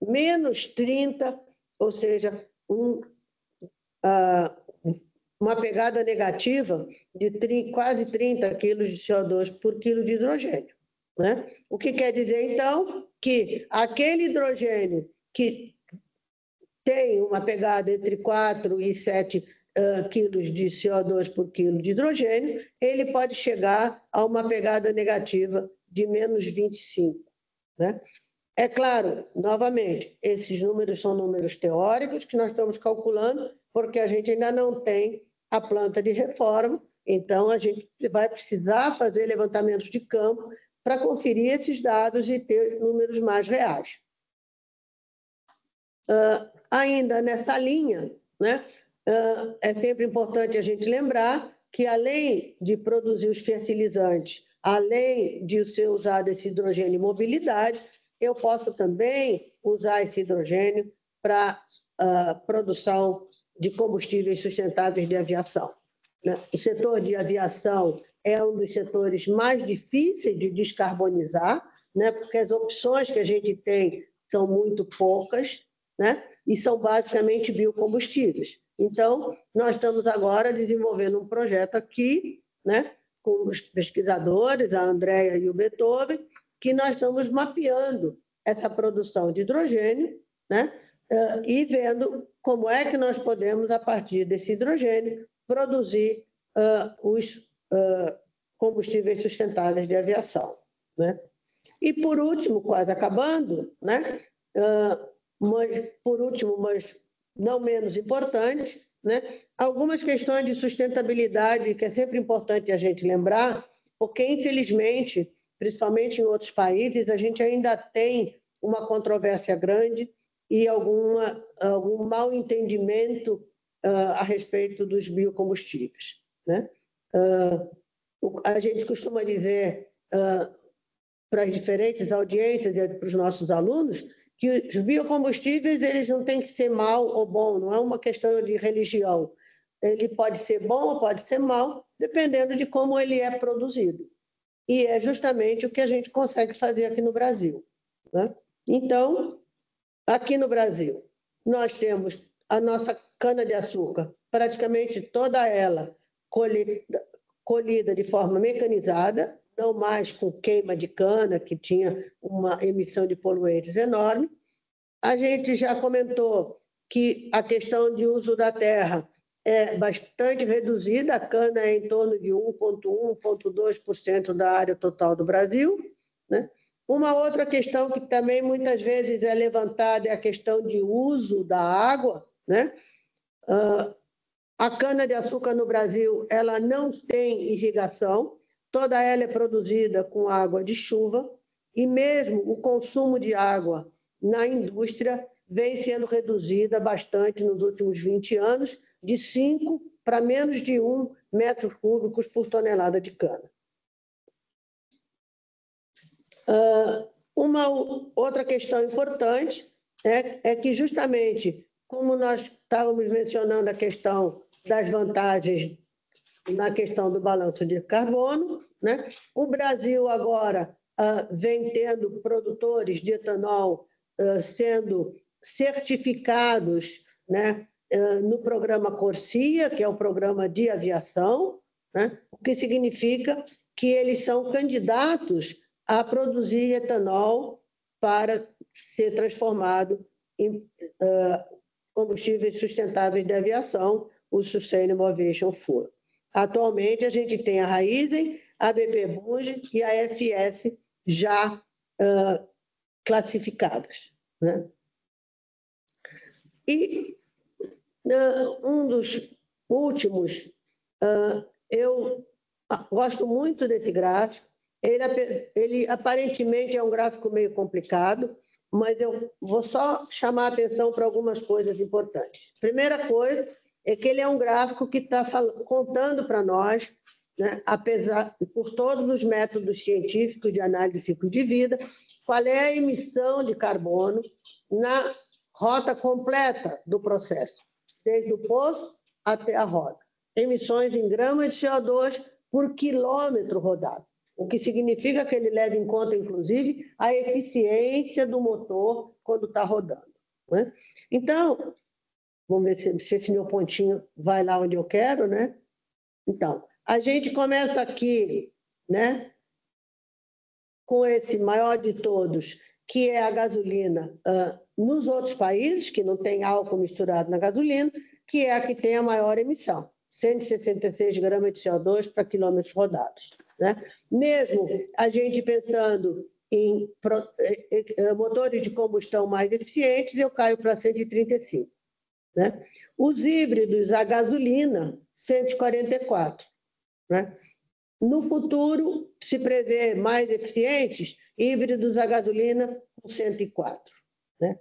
menos 30, ou seja, um, uh, uma pegada negativa de quase 30 quilos de CO2 por quilo de hidrogênio. Né? O que quer dizer, então, que aquele hidrogênio que tem uma pegada entre 4 e 7 uh, quilos de CO2 por quilo de hidrogênio, ele pode chegar a uma pegada negativa de menos 25. Né? É claro, novamente, esses números são números teóricos que nós estamos calculando, porque a gente ainda não tem a planta de reforma, então a gente vai precisar fazer levantamentos de campo para conferir esses dados e ter números mais reais. Uh, ainda nessa linha, né, uh, é sempre importante a gente lembrar que, além de produzir os fertilizantes, além de ser usado esse hidrogênio em mobilidade, eu posso também usar esse hidrogênio para uh, produção de combustíveis sustentáveis de aviação. Né? O setor de aviação é um dos setores mais difíceis de descarbonizar, né? porque as opções que a gente tem são muito poucas né? e são basicamente biocombustíveis. Então, nós estamos agora desenvolvendo um projeto aqui, né? com os pesquisadores, a Andrea e o Beethoven, que nós estamos mapeando essa produção de hidrogênio né? uh, e vendo como é que nós podemos, a partir desse hidrogênio, produzir uh, os uh, combustíveis sustentáveis de aviação. Né? E, por último, quase acabando, né? mas, por último, mas não menos importante, né? algumas questões de sustentabilidade que é sempre importante a gente lembrar, porque, infelizmente, principalmente em outros países, a gente ainda tem uma controvérsia grande e alguma, algum mal entendimento uh, a respeito dos biocombustíveis. Né? Uh, a gente costuma dizer uh, para as diferentes audiências e para os nossos alunos que os biocombustíveis eles não têm que ser mal ou bom, não é uma questão de religião. Ele pode ser bom ou pode ser mal, dependendo de como ele é produzido. E é justamente o que a gente consegue fazer aqui no Brasil. Né? Então, aqui no Brasil, nós temos a nossa cana-de-açúcar, praticamente toda ela colhida, colhida de forma mecanizada, não mais com queima de cana, que tinha uma emissão de poluentes enorme. A gente já comentou que a questão de uso da terra é bastante reduzida, a cana é em torno de 1,1%, 1,2% da área total do Brasil. Né? Uma outra questão que também muitas vezes é levantada é a questão de uso da água. Né? Uh, a cana-de-açúcar no Brasil ela não tem irrigação, Toda ela é produzida com água de chuva e mesmo o consumo de água na indústria vem sendo reduzida bastante nos últimos 20 anos, de 5 para menos de 1 metro cúbicos por tonelada de cana. Uh, uma outra questão importante é, é que, justamente, como nós estávamos mencionando a questão das vantagens na questão do balanço de carbono, né? O Brasil agora uh, vem tendo produtores de etanol uh, sendo certificados né, uh, no programa Corsia, que é o programa de aviação, né? o que significa que eles são candidatos a produzir etanol para ser transformado em combustíveis sustentáveis de aviação, o Sustainable Aviation Fuel. Atualmente, a gente tem a Raizen, a BP Bunge e a FS já uh, classificadas. Né? E uh, um dos últimos, uh, eu gosto muito desse gráfico. Ele, ele aparentemente é um gráfico meio complicado, mas eu vou só chamar a atenção para algumas coisas importantes. Primeira coisa é que ele é um gráfico que está contando para nós né, apesar por todos os métodos científicos de análise de ciclo de vida, qual é a emissão de carbono na rota completa do processo, desde o poço até a roda. Emissões em gramas de CO2 por quilômetro rodado, o que significa que ele leva em conta, inclusive, a eficiência do motor quando está rodando. Né? Então, vamos ver se, se esse meu pontinho vai lá onde eu quero, né? Então, a gente começa aqui, né, com esse maior de todos, que é a gasolina uh, nos outros países, que não tem álcool misturado na gasolina, que é a que tem a maior emissão, 166 gramas de CO2 para quilômetros rodados. Né? Mesmo a gente pensando em eh, eh, eh, motores de combustão mais eficientes, eu caio para 135. Né? Os híbridos a gasolina, 144. Né? No futuro, se prevê mais eficientes, híbridos a gasolina com 104. Né?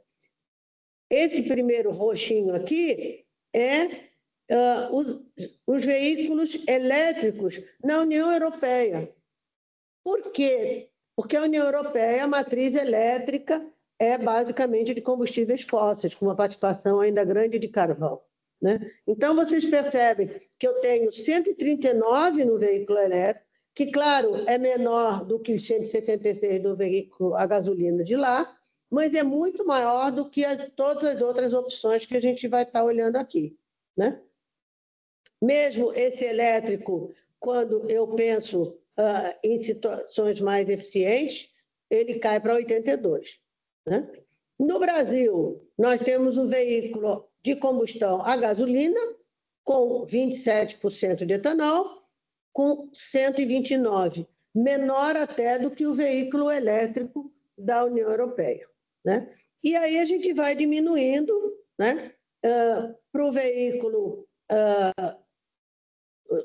Esse primeiro roxinho aqui é uh, os, os veículos elétricos na União Europeia. Por quê? Porque a União Europeia, a matriz elétrica é basicamente de combustíveis fósseis, com uma participação ainda grande de carvão. Né? Então, vocês percebem que eu tenho 139 no veículo elétrico, que, claro, é menor do que os 166 do veículo a gasolina de lá, mas é muito maior do que as, todas as outras opções que a gente vai estar olhando aqui. Né? Mesmo esse elétrico, quando eu penso uh, em situações mais eficientes, ele cai para 82. Né? No Brasil, nós temos o veículo de combustão a gasolina, com 27% de etanol, com 129, menor até do que o veículo elétrico da União Europeia. Né? E aí a gente vai diminuindo né, uh, para o veículo uh,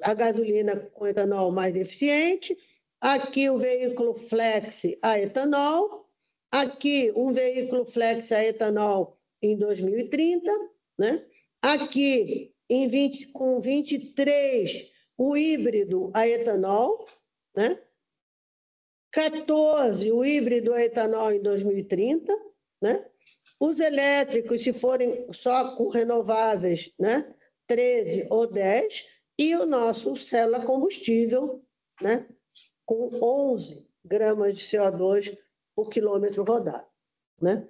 a gasolina com etanol mais eficiente, aqui o veículo flex a etanol, aqui um veículo flex a etanol em 2030, né? Aqui, em 20, com 23, o híbrido a etanol, né? 14 o híbrido etanol em 2030, né? Os elétricos, se forem só com renováveis, né? 13 ou 10, e o nosso célula combustível, né? Com 11 gramas de CO2 por quilômetro rodado, né?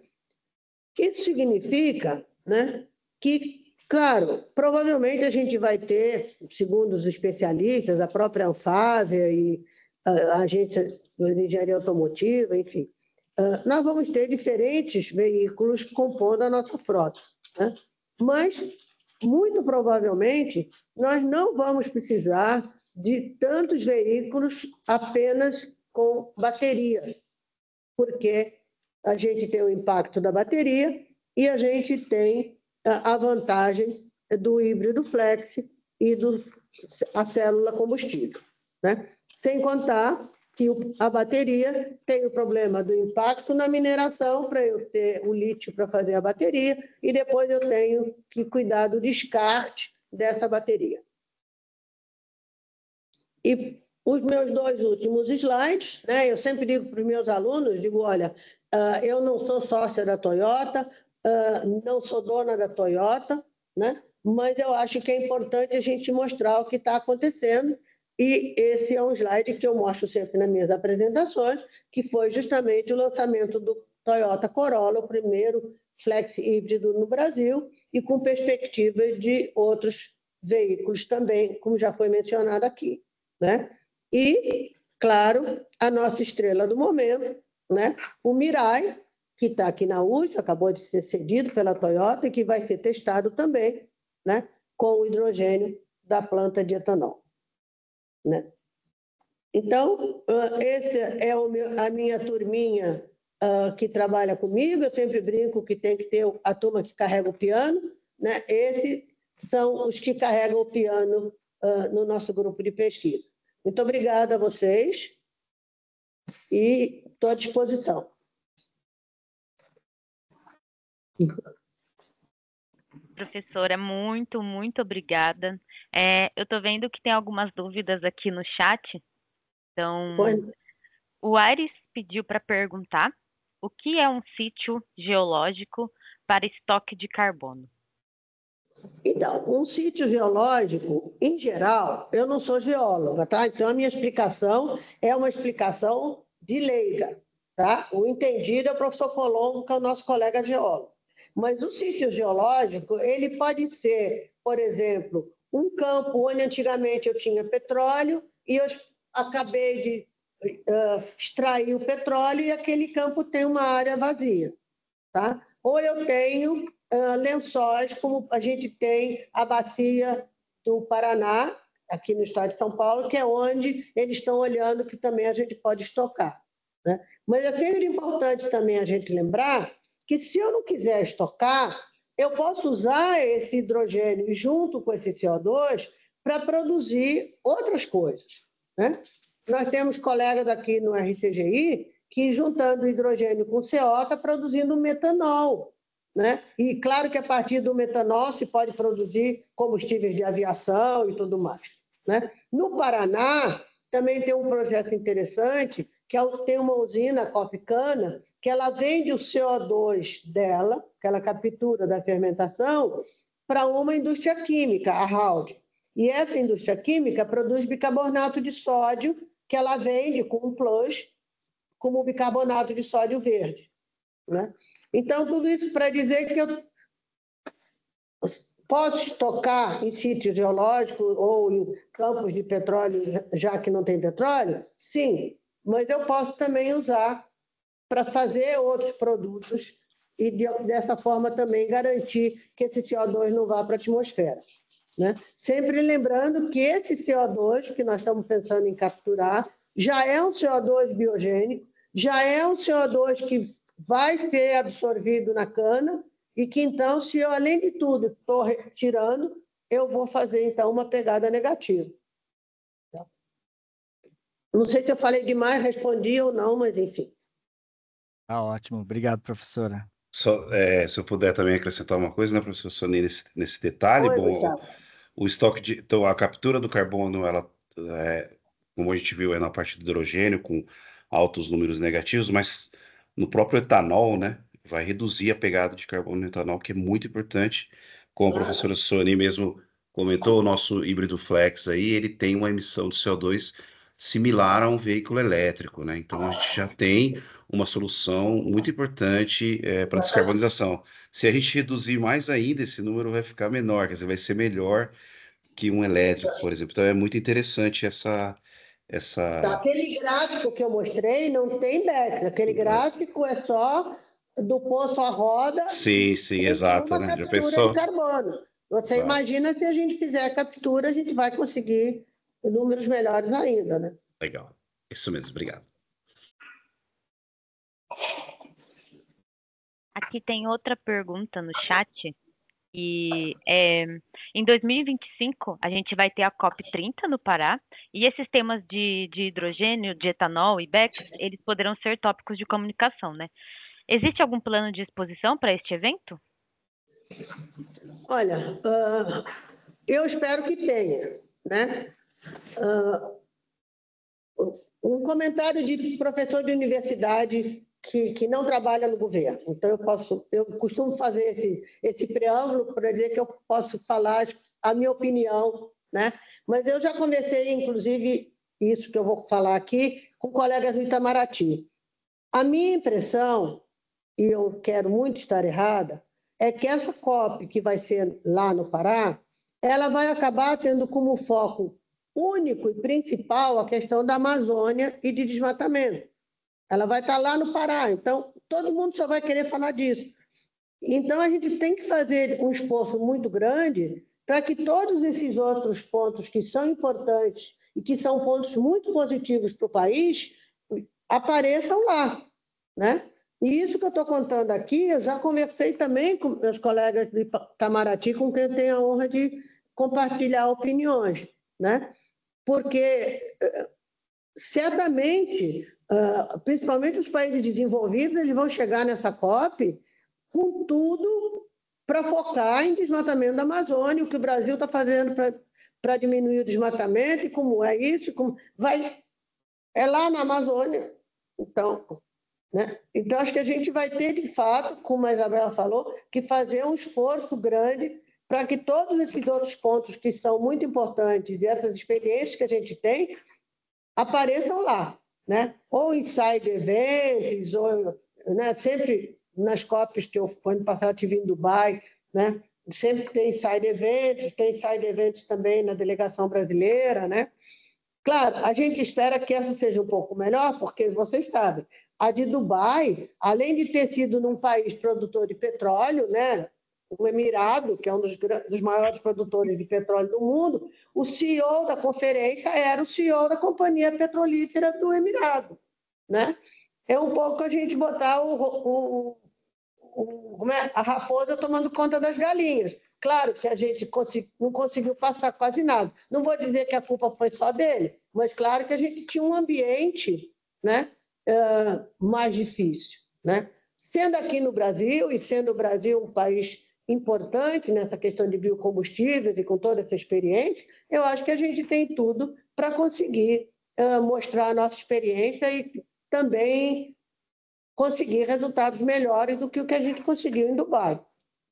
Isso significa, né? Que, claro, provavelmente a gente vai ter, segundo os especialistas, a própria Anfávia e a agência de engenharia automotiva, enfim, ah, nós vamos ter diferentes veículos compondo a nossa frota. Né? Mas, muito provavelmente, nós não vamos precisar de tantos veículos apenas com bateria, porque a gente tem o impacto da bateria e a gente tem a vantagem do híbrido flex e do, a célula combustível. Né? Sem contar que a bateria tem o problema do impacto na mineração, para eu ter o lítio para fazer a bateria, e depois eu tenho que cuidar do descarte dessa bateria. E os meus dois últimos slides, né, eu sempre digo para os meus alunos, digo, olha, uh, eu não sou sócia da Toyota, uh, não sou dona da Toyota, né, mas eu acho que é importante a gente mostrar o que está acontecendo e esse é um slide que eu mostro sempre nas minhas apresentações, que foi justamente o lançamento do Toyota Corolla, o primeiro flex híbrido no Brasil, e com perspectiva de outros veículos também, como já foi mencionado aqui. Né? E, claro, a nossa estrela do momento, né? o Mirai, que está aqui na USP, acabou de ser cedido pela Toyota e que vai ser testado também né? com o hidrogênio da planta de etanol. Né? Então, essa é meu, a minha turminha uh, que trabalha comigo. Eu sempre brinco que tem que ter a turma que carrega o piano. Né? Esses são os que carregam o piano uh, no nosso grupo de pesquisa. Muito obrigada a vocês e estou à disposição. Professora, muito, muito obrigada. É, eu estou vendo que tem algumas dúvidas aqui no chat. Então, o Aires pediu para perguntar o que é um sítio geológico para estoque de carbono. Então, um sítio geológico, em geral, eu não sou geóloga, tá? Então, a minha explicação é uma explicação de leiga, tá? O entendido é o professor Colombo, que é o nosso colega geólogo. Mas o sítio geológico, ele pode ser, por exemplo, um campo onde antigamente eu tinha petróleo e eu acabei de uh, extrair o petróleo e aquele campo tem uma área vazia, tá? Ou eu tenho uh, lençóis, como a gente tem a bacia do Paraná, aqui no estado de São Paulo, que é onde eles estão olhando que também a gente pode estocar. Né? Mas é sempre importante também a gente lembrar que se eu não quiser estocar, eu posso usar esse hidrogênio junto com esse CO2 para produzir outras coisas. Né? Nós temos colegas aqui no RCGI que, juntando hidrogênio com CO, está produzindo metanol. Né? E claro que a partir do metanol se pode produzir combustíveis de aviação e tudo mais. Né? No Paraná, também tem um projeto interessante, que é tem uma usina, a Copicana, que ela vende o CO2 dela, que ela captura da fermentação, para uma indústria química, a Hald. E essa indústria química produz bicarbonato de sódio, que ela vende com um plus, como bicarbonato de sódio verde. Né? Então, tudo isso para dizer que eu posso estocar em sítios geológicos ou em campos de petróleo, já que não tem petróleo? Sim, mas eu posso também usar para fazer outros produtos e de, dessa forma também garantir que esse CO2 não vá para a atmosfera. Né? Sempre lembrando que esse CO2 que nós estamos pensando em capturar já é um CO2 biogênico, já é um CO2 que vai ser absorvido na cana e que então, se eu além de tudo estou retirando, eu vou fazer então uma pegada negativa. Não sei se eu falei demais, respondi ou não, mas enfim. Tá ótimo. Obrigado, professora. Só, é, se eu puder também acrescentar uma coisa, né, professor Sony, nesse, nesse detalhe, Oi, bom, o estoque de, então, a captura do carbono, ela, é, como a gente viu, é na parte do hidrogênio, com altos números negativos, mas no próprio etanol, né, vai reduzir a pegada de carbono no etanol, que é muito importante. Como a professora Sony mesmo comentou, o nosso híbrido flex aí, ele tem uma emissão de CO2 similar a um veículo elétrico, né? Então a gente já tem uma solução muito importante é, para descarbonização. Se a gente reduzir mais ainda, esse número vai ficar menor, quer dizer, vai ser melhor que um elétrico, por exemplo. Então é muito interessante essa essa. Aquele gráfico que eu mostrei não tem BEC. Aquele gráfico é só do poço à roda. Sim, sim, exato. Né? Já pensou? De carbono. Você exato. imagina se a gente fizer a captura, a gente vai conseguir números melhores ainda, né? Legal. Isso mesmo, obrigado. Aqui tem outra pergunta no chat e é, em 2025 a gente vai ter a COP30 no Pará e esses temas de, de hidrogênio, de etanol e BECS, eles poderão ser tópicos de comunicação, né? Existe algum plano de exposição para este evento? Olha, uh, eu espero que tenha, né? Uh, um comentário de professor de universidade que, que não trabalha no governo. Então, eu posso, eu costumo fazer esse, esse preâmbulo para dizer que eu posso falar a minha opinião, né? Mas eu já conversei, inclusive, isso que eu vou falar aqui, com colegas do Itamaraty. A minha impressão, e eu quero muito estar errada, é que essa COP que vai ser lá no Pará, ela vai acabar tendo como foco único e principal a questão da Amazônia e de desmatamento. Ela vai estar lá no Pará, então todo mundo só vai querer falar disso. Então a gente tem que fazer um esforço muito grande para que todos esses outros pontos que são importantes e que são pontos muito positivos para o país apareçam lá, né? E isso que eu estou contando aqui, eu já conversei também com meus colegas de Itamaraty, com quem eu tenho a honra de compartilhar opiniões, né? Porque eh, certamente uh, principalmente os países desenvolvidos, eles vão chegar nessa COP com tudo para focar em desmatamento da Amazônia, o que o Brasil está fazendo para diminuir o desmatamento, e como é isso, como vai é lá na Amazônia. Então, né? então, acho que a gente vai ter, de fato, como a Isabela falou, que fazer um esforço grande para que todos esses outros pontos que são muito importantes e essas experiências que a gente tem apareçam lá né? ou inside events, ou né? sempre nas COPs que eu ano passado tive em Dubai, né? sempre tem inside events, tem inside events também na delegação brasileira, né? Claro, a gente espera que essa seja um pouco melhor, porque vocês sabem, a de Dubai, além de ter sido num país produtor de petróleo, né, o Emirado, que é um dos, dos, maiores produtores de petróleo do mundo, o CEO da conferência era o CEO da companhia petrolífera do Emirado. Né? É um pouco a gente botar o, o, o, é? a raposa tomando conta das galinhas. Claro que a gente não conseguiu passar quase nada. Não vou dizer que a culpa foi só dele, mas claro que a gente tinha um ambiente né, uh, mais difícil. Né? Sendo aqui no Brasil, e sendo o Brasil um país importante nessa questão de biocombustíveis e com toda essa experiência, eu acho que a gente tem tudo para conseguir uh, mostrar a nossa experiência e também conseguir resultados melhores do que o que a gente conseguiu em Dubai,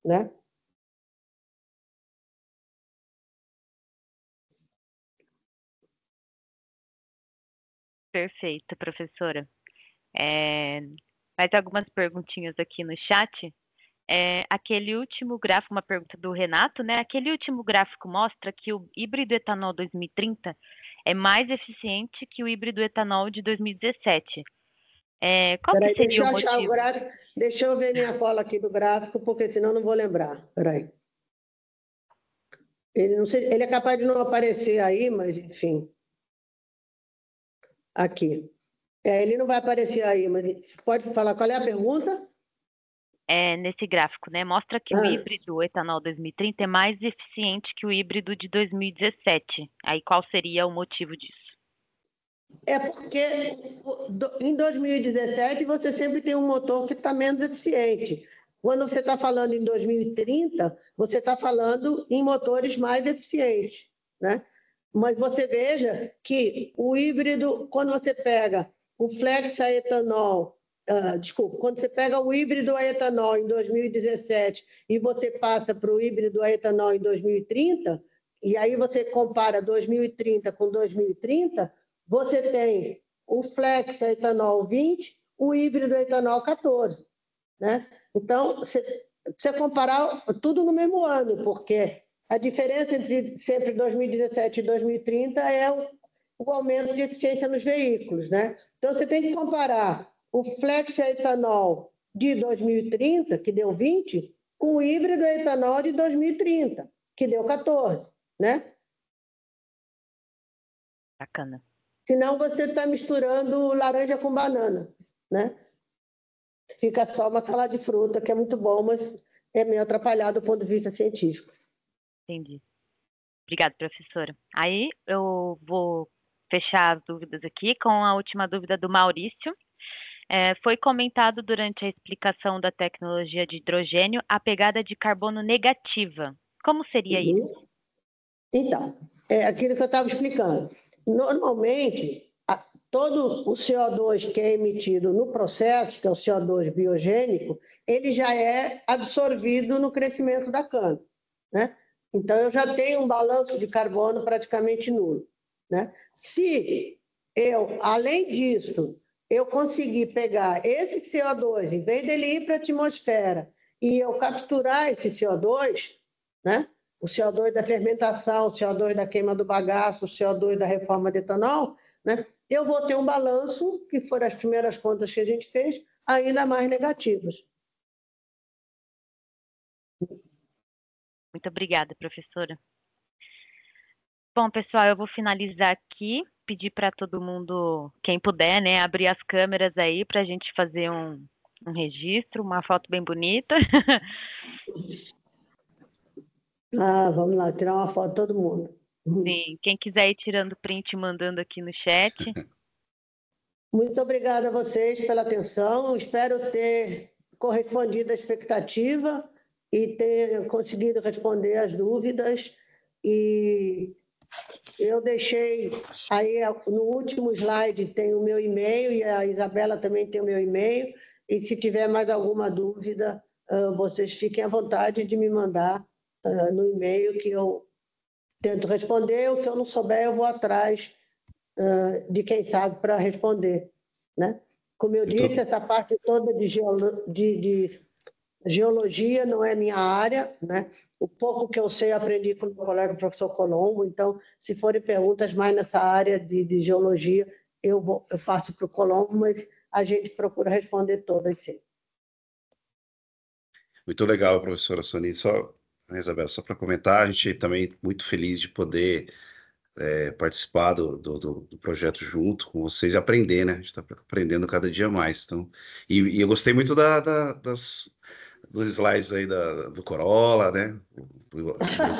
né? Perfeito, professora. É, mais algumas perguntinhas aqui no chat é, aquele último gráfico, uma pergunta do Renato, né? Aquele último gráfico mostra que o híbrido etanol 2030 é mais eficiente que o híbrido etanol de 2017. É, qual Peraí, seria o motivo? O gráfico, deixa eu ver minha cola aqui do gráfico, porque senão não vou lembrar. Peraí. Ele, não sei, ele é capaz de não aparecer aí, mas enfim. Aqui. É, ele não vai aparecer aí, mas pode falar qual é a pergunta? É, nesse gráfico, né? Mostra que ah. o híbrido etanol 2030 é mais eficiente que o híbrido de 2017. Aí qual seria o motivo disso? É porque em 2017 você sempre tem um motor que está menos eficiente. Quando você está falando em 2030, você está falando em motores mais eficientes, né? Mas você veja que o híbrido, quando você pega o flex a etanol, uh, desculpa, quando você pega o híbrido a etanol em 2017 e você passa para o híbrido a etanol em 2030, e aí você compara 2030 com 2030, você tem o flex a etanol 20, o híbrido a etanol 14. Né? Então, você, você comparar tudo no mesmo ano, porque a diferença entre sempre 2017 e 2030 é o, o aumento de eficiência nos veículos. Né? Então, você tem que comparar o flex a etanol de 2030, que deu 20, com o híbrido a etanol de 2030, que deu 14. Né? Bacana. Senão você está misturando laranja com banana, né? Fica só uma salada de fruta, que é muito bom, mas é meio atrapalhado do ponto de vista científico. Entendi. Obrigada, professora. Aí eu vou fechar as dúvidas aqui com a última dúvida do Maurício. É, foi comentado durante a explicação da tecnologia de hidrogênio a pegada de carbono negativa. Como seria uhum. isso? Então, é aquilo que eu estava explicando. Normalmente, todo o CO2 que é emitido no processo, que é o CO2 biogênico, ele já é absorvido no crescimento da cana. Né? Então, eu já tenho um balanço de carbono praticamente nulo. Né? Se eu, além disso, eu conseguir pegar esse CO2, em vez dele ir para a atmosfera, e eu capturar esse CO2, né? o CO2 da fermentação, o CO2 da queima do bagaço, o CO2 da reforma de etanol, né? eu vou ter um balanço, que foram as primeiras contas que a gente fez, ainda mais negativos. Muito obrigada, professora. Bom, pessoal, eu vou finalizar aqui, pedir para todo mundo, quem puder, né, abrir as câmeras aí para a gente fazer um, um registro, uma foto bem bonita. Ah, vamos lá, tirar uma foto todo mundo. Sim, quem quiser ir tirando print mandando aqui no chat. Muito obrigada a vocês pela atenção. Espero ter correspondido à expectativa e ter conseguido responder as dúvidas. E eu deixei aí no último slide tem o meu e-mail e a Isabela também tem o meu e-mail. E se tiver mais alguma dúvida, ah, vocês fiquem à vontade de me mandar uh, no e-mail que eu tento responder. O que eu não souber, eu vou atrás uh, de quem sabe para responder. Né? Como eu disse, essa parte toda de, geolo de, de, geologia não é minha área. Né? O pouco que eu sei, eu aprendi com o meu colega professor Colombo. Então, se forem perguntas mais nessa área de, de geologia, eu, vou, eu passo para o Colombo, mas a gente procura responder todas sim. Muito legal, professora Sony. Só Isabel? Só para comentar, a gente também muito feliz de poder é, participar do, do, do, projeto junto com vocês e aprender, né? A gente está aprendendo cada dia mais. Então, e, e eu gostei muito da, da, das, dos slides aí da, do Corolla, né? Do, do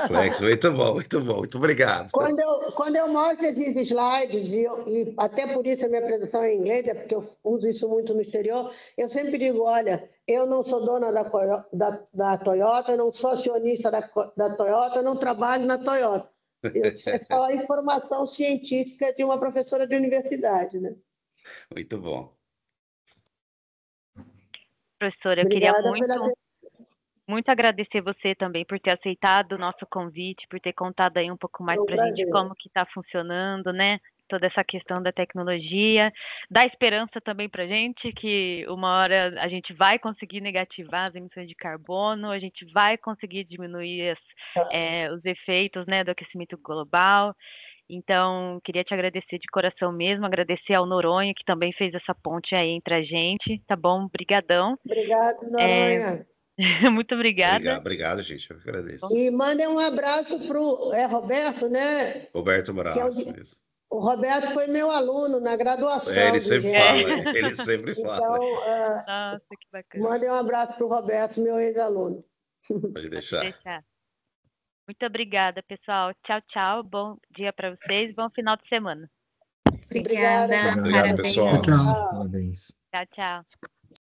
Flex, muito bom, muito bom, muito obrigado. Quando eu, quando eu mostro esses slides, e, eu, e até por isso a minha apresentação é em inglês, é porque eu uso isso muito no exterior, eu sempre digo, olha, eu não sou dona da, da, da Toyota, eu não sou acionista da, da Toyota, eu não trabalho na Toyota. é só a informação científica de uma professora de universidade, né? Muito bom. Professora, eu Obrigada queria muito, muito agradecer você também por ter aceitado o nosso convite, por ter contado aí um pouco mais para a gente como que está funcionando, né? Toda essa questão da tecnologia, dá esperança também para a gente que uma hora a gente vai conseguir negativar as emissões de carbono, a gente vai conseguir diminuir as, é, os efeitos né, do aquecimento global. Então, queria te agradecer de coração mesmo, agradecer ao Noronha, que também fez essa ponte aí entre a gente, tá bom? Brigadão. Obrigada, Noronha. É... Muito obrigada. Obrigado, obrigado, gente, eu agradeço. E mandem um abraço para o é Roberto, né? Roberto Moraes, é o... o... Roberto foi meu aluno na graduação. É, ele sempre fala, ele sempre fala. Então, uh, Nossa, que bacana. Mandem um abraço para o Roberto, meu ex-aluno. Pode deixar. Pode deixar. Muito obrigada, pessoal. Tchau, tchau. Bom dia para vocês. Bom final de semana. Obrigada. Obrigado, pessoal. Tchau. Parabéns. Tchau, tchau.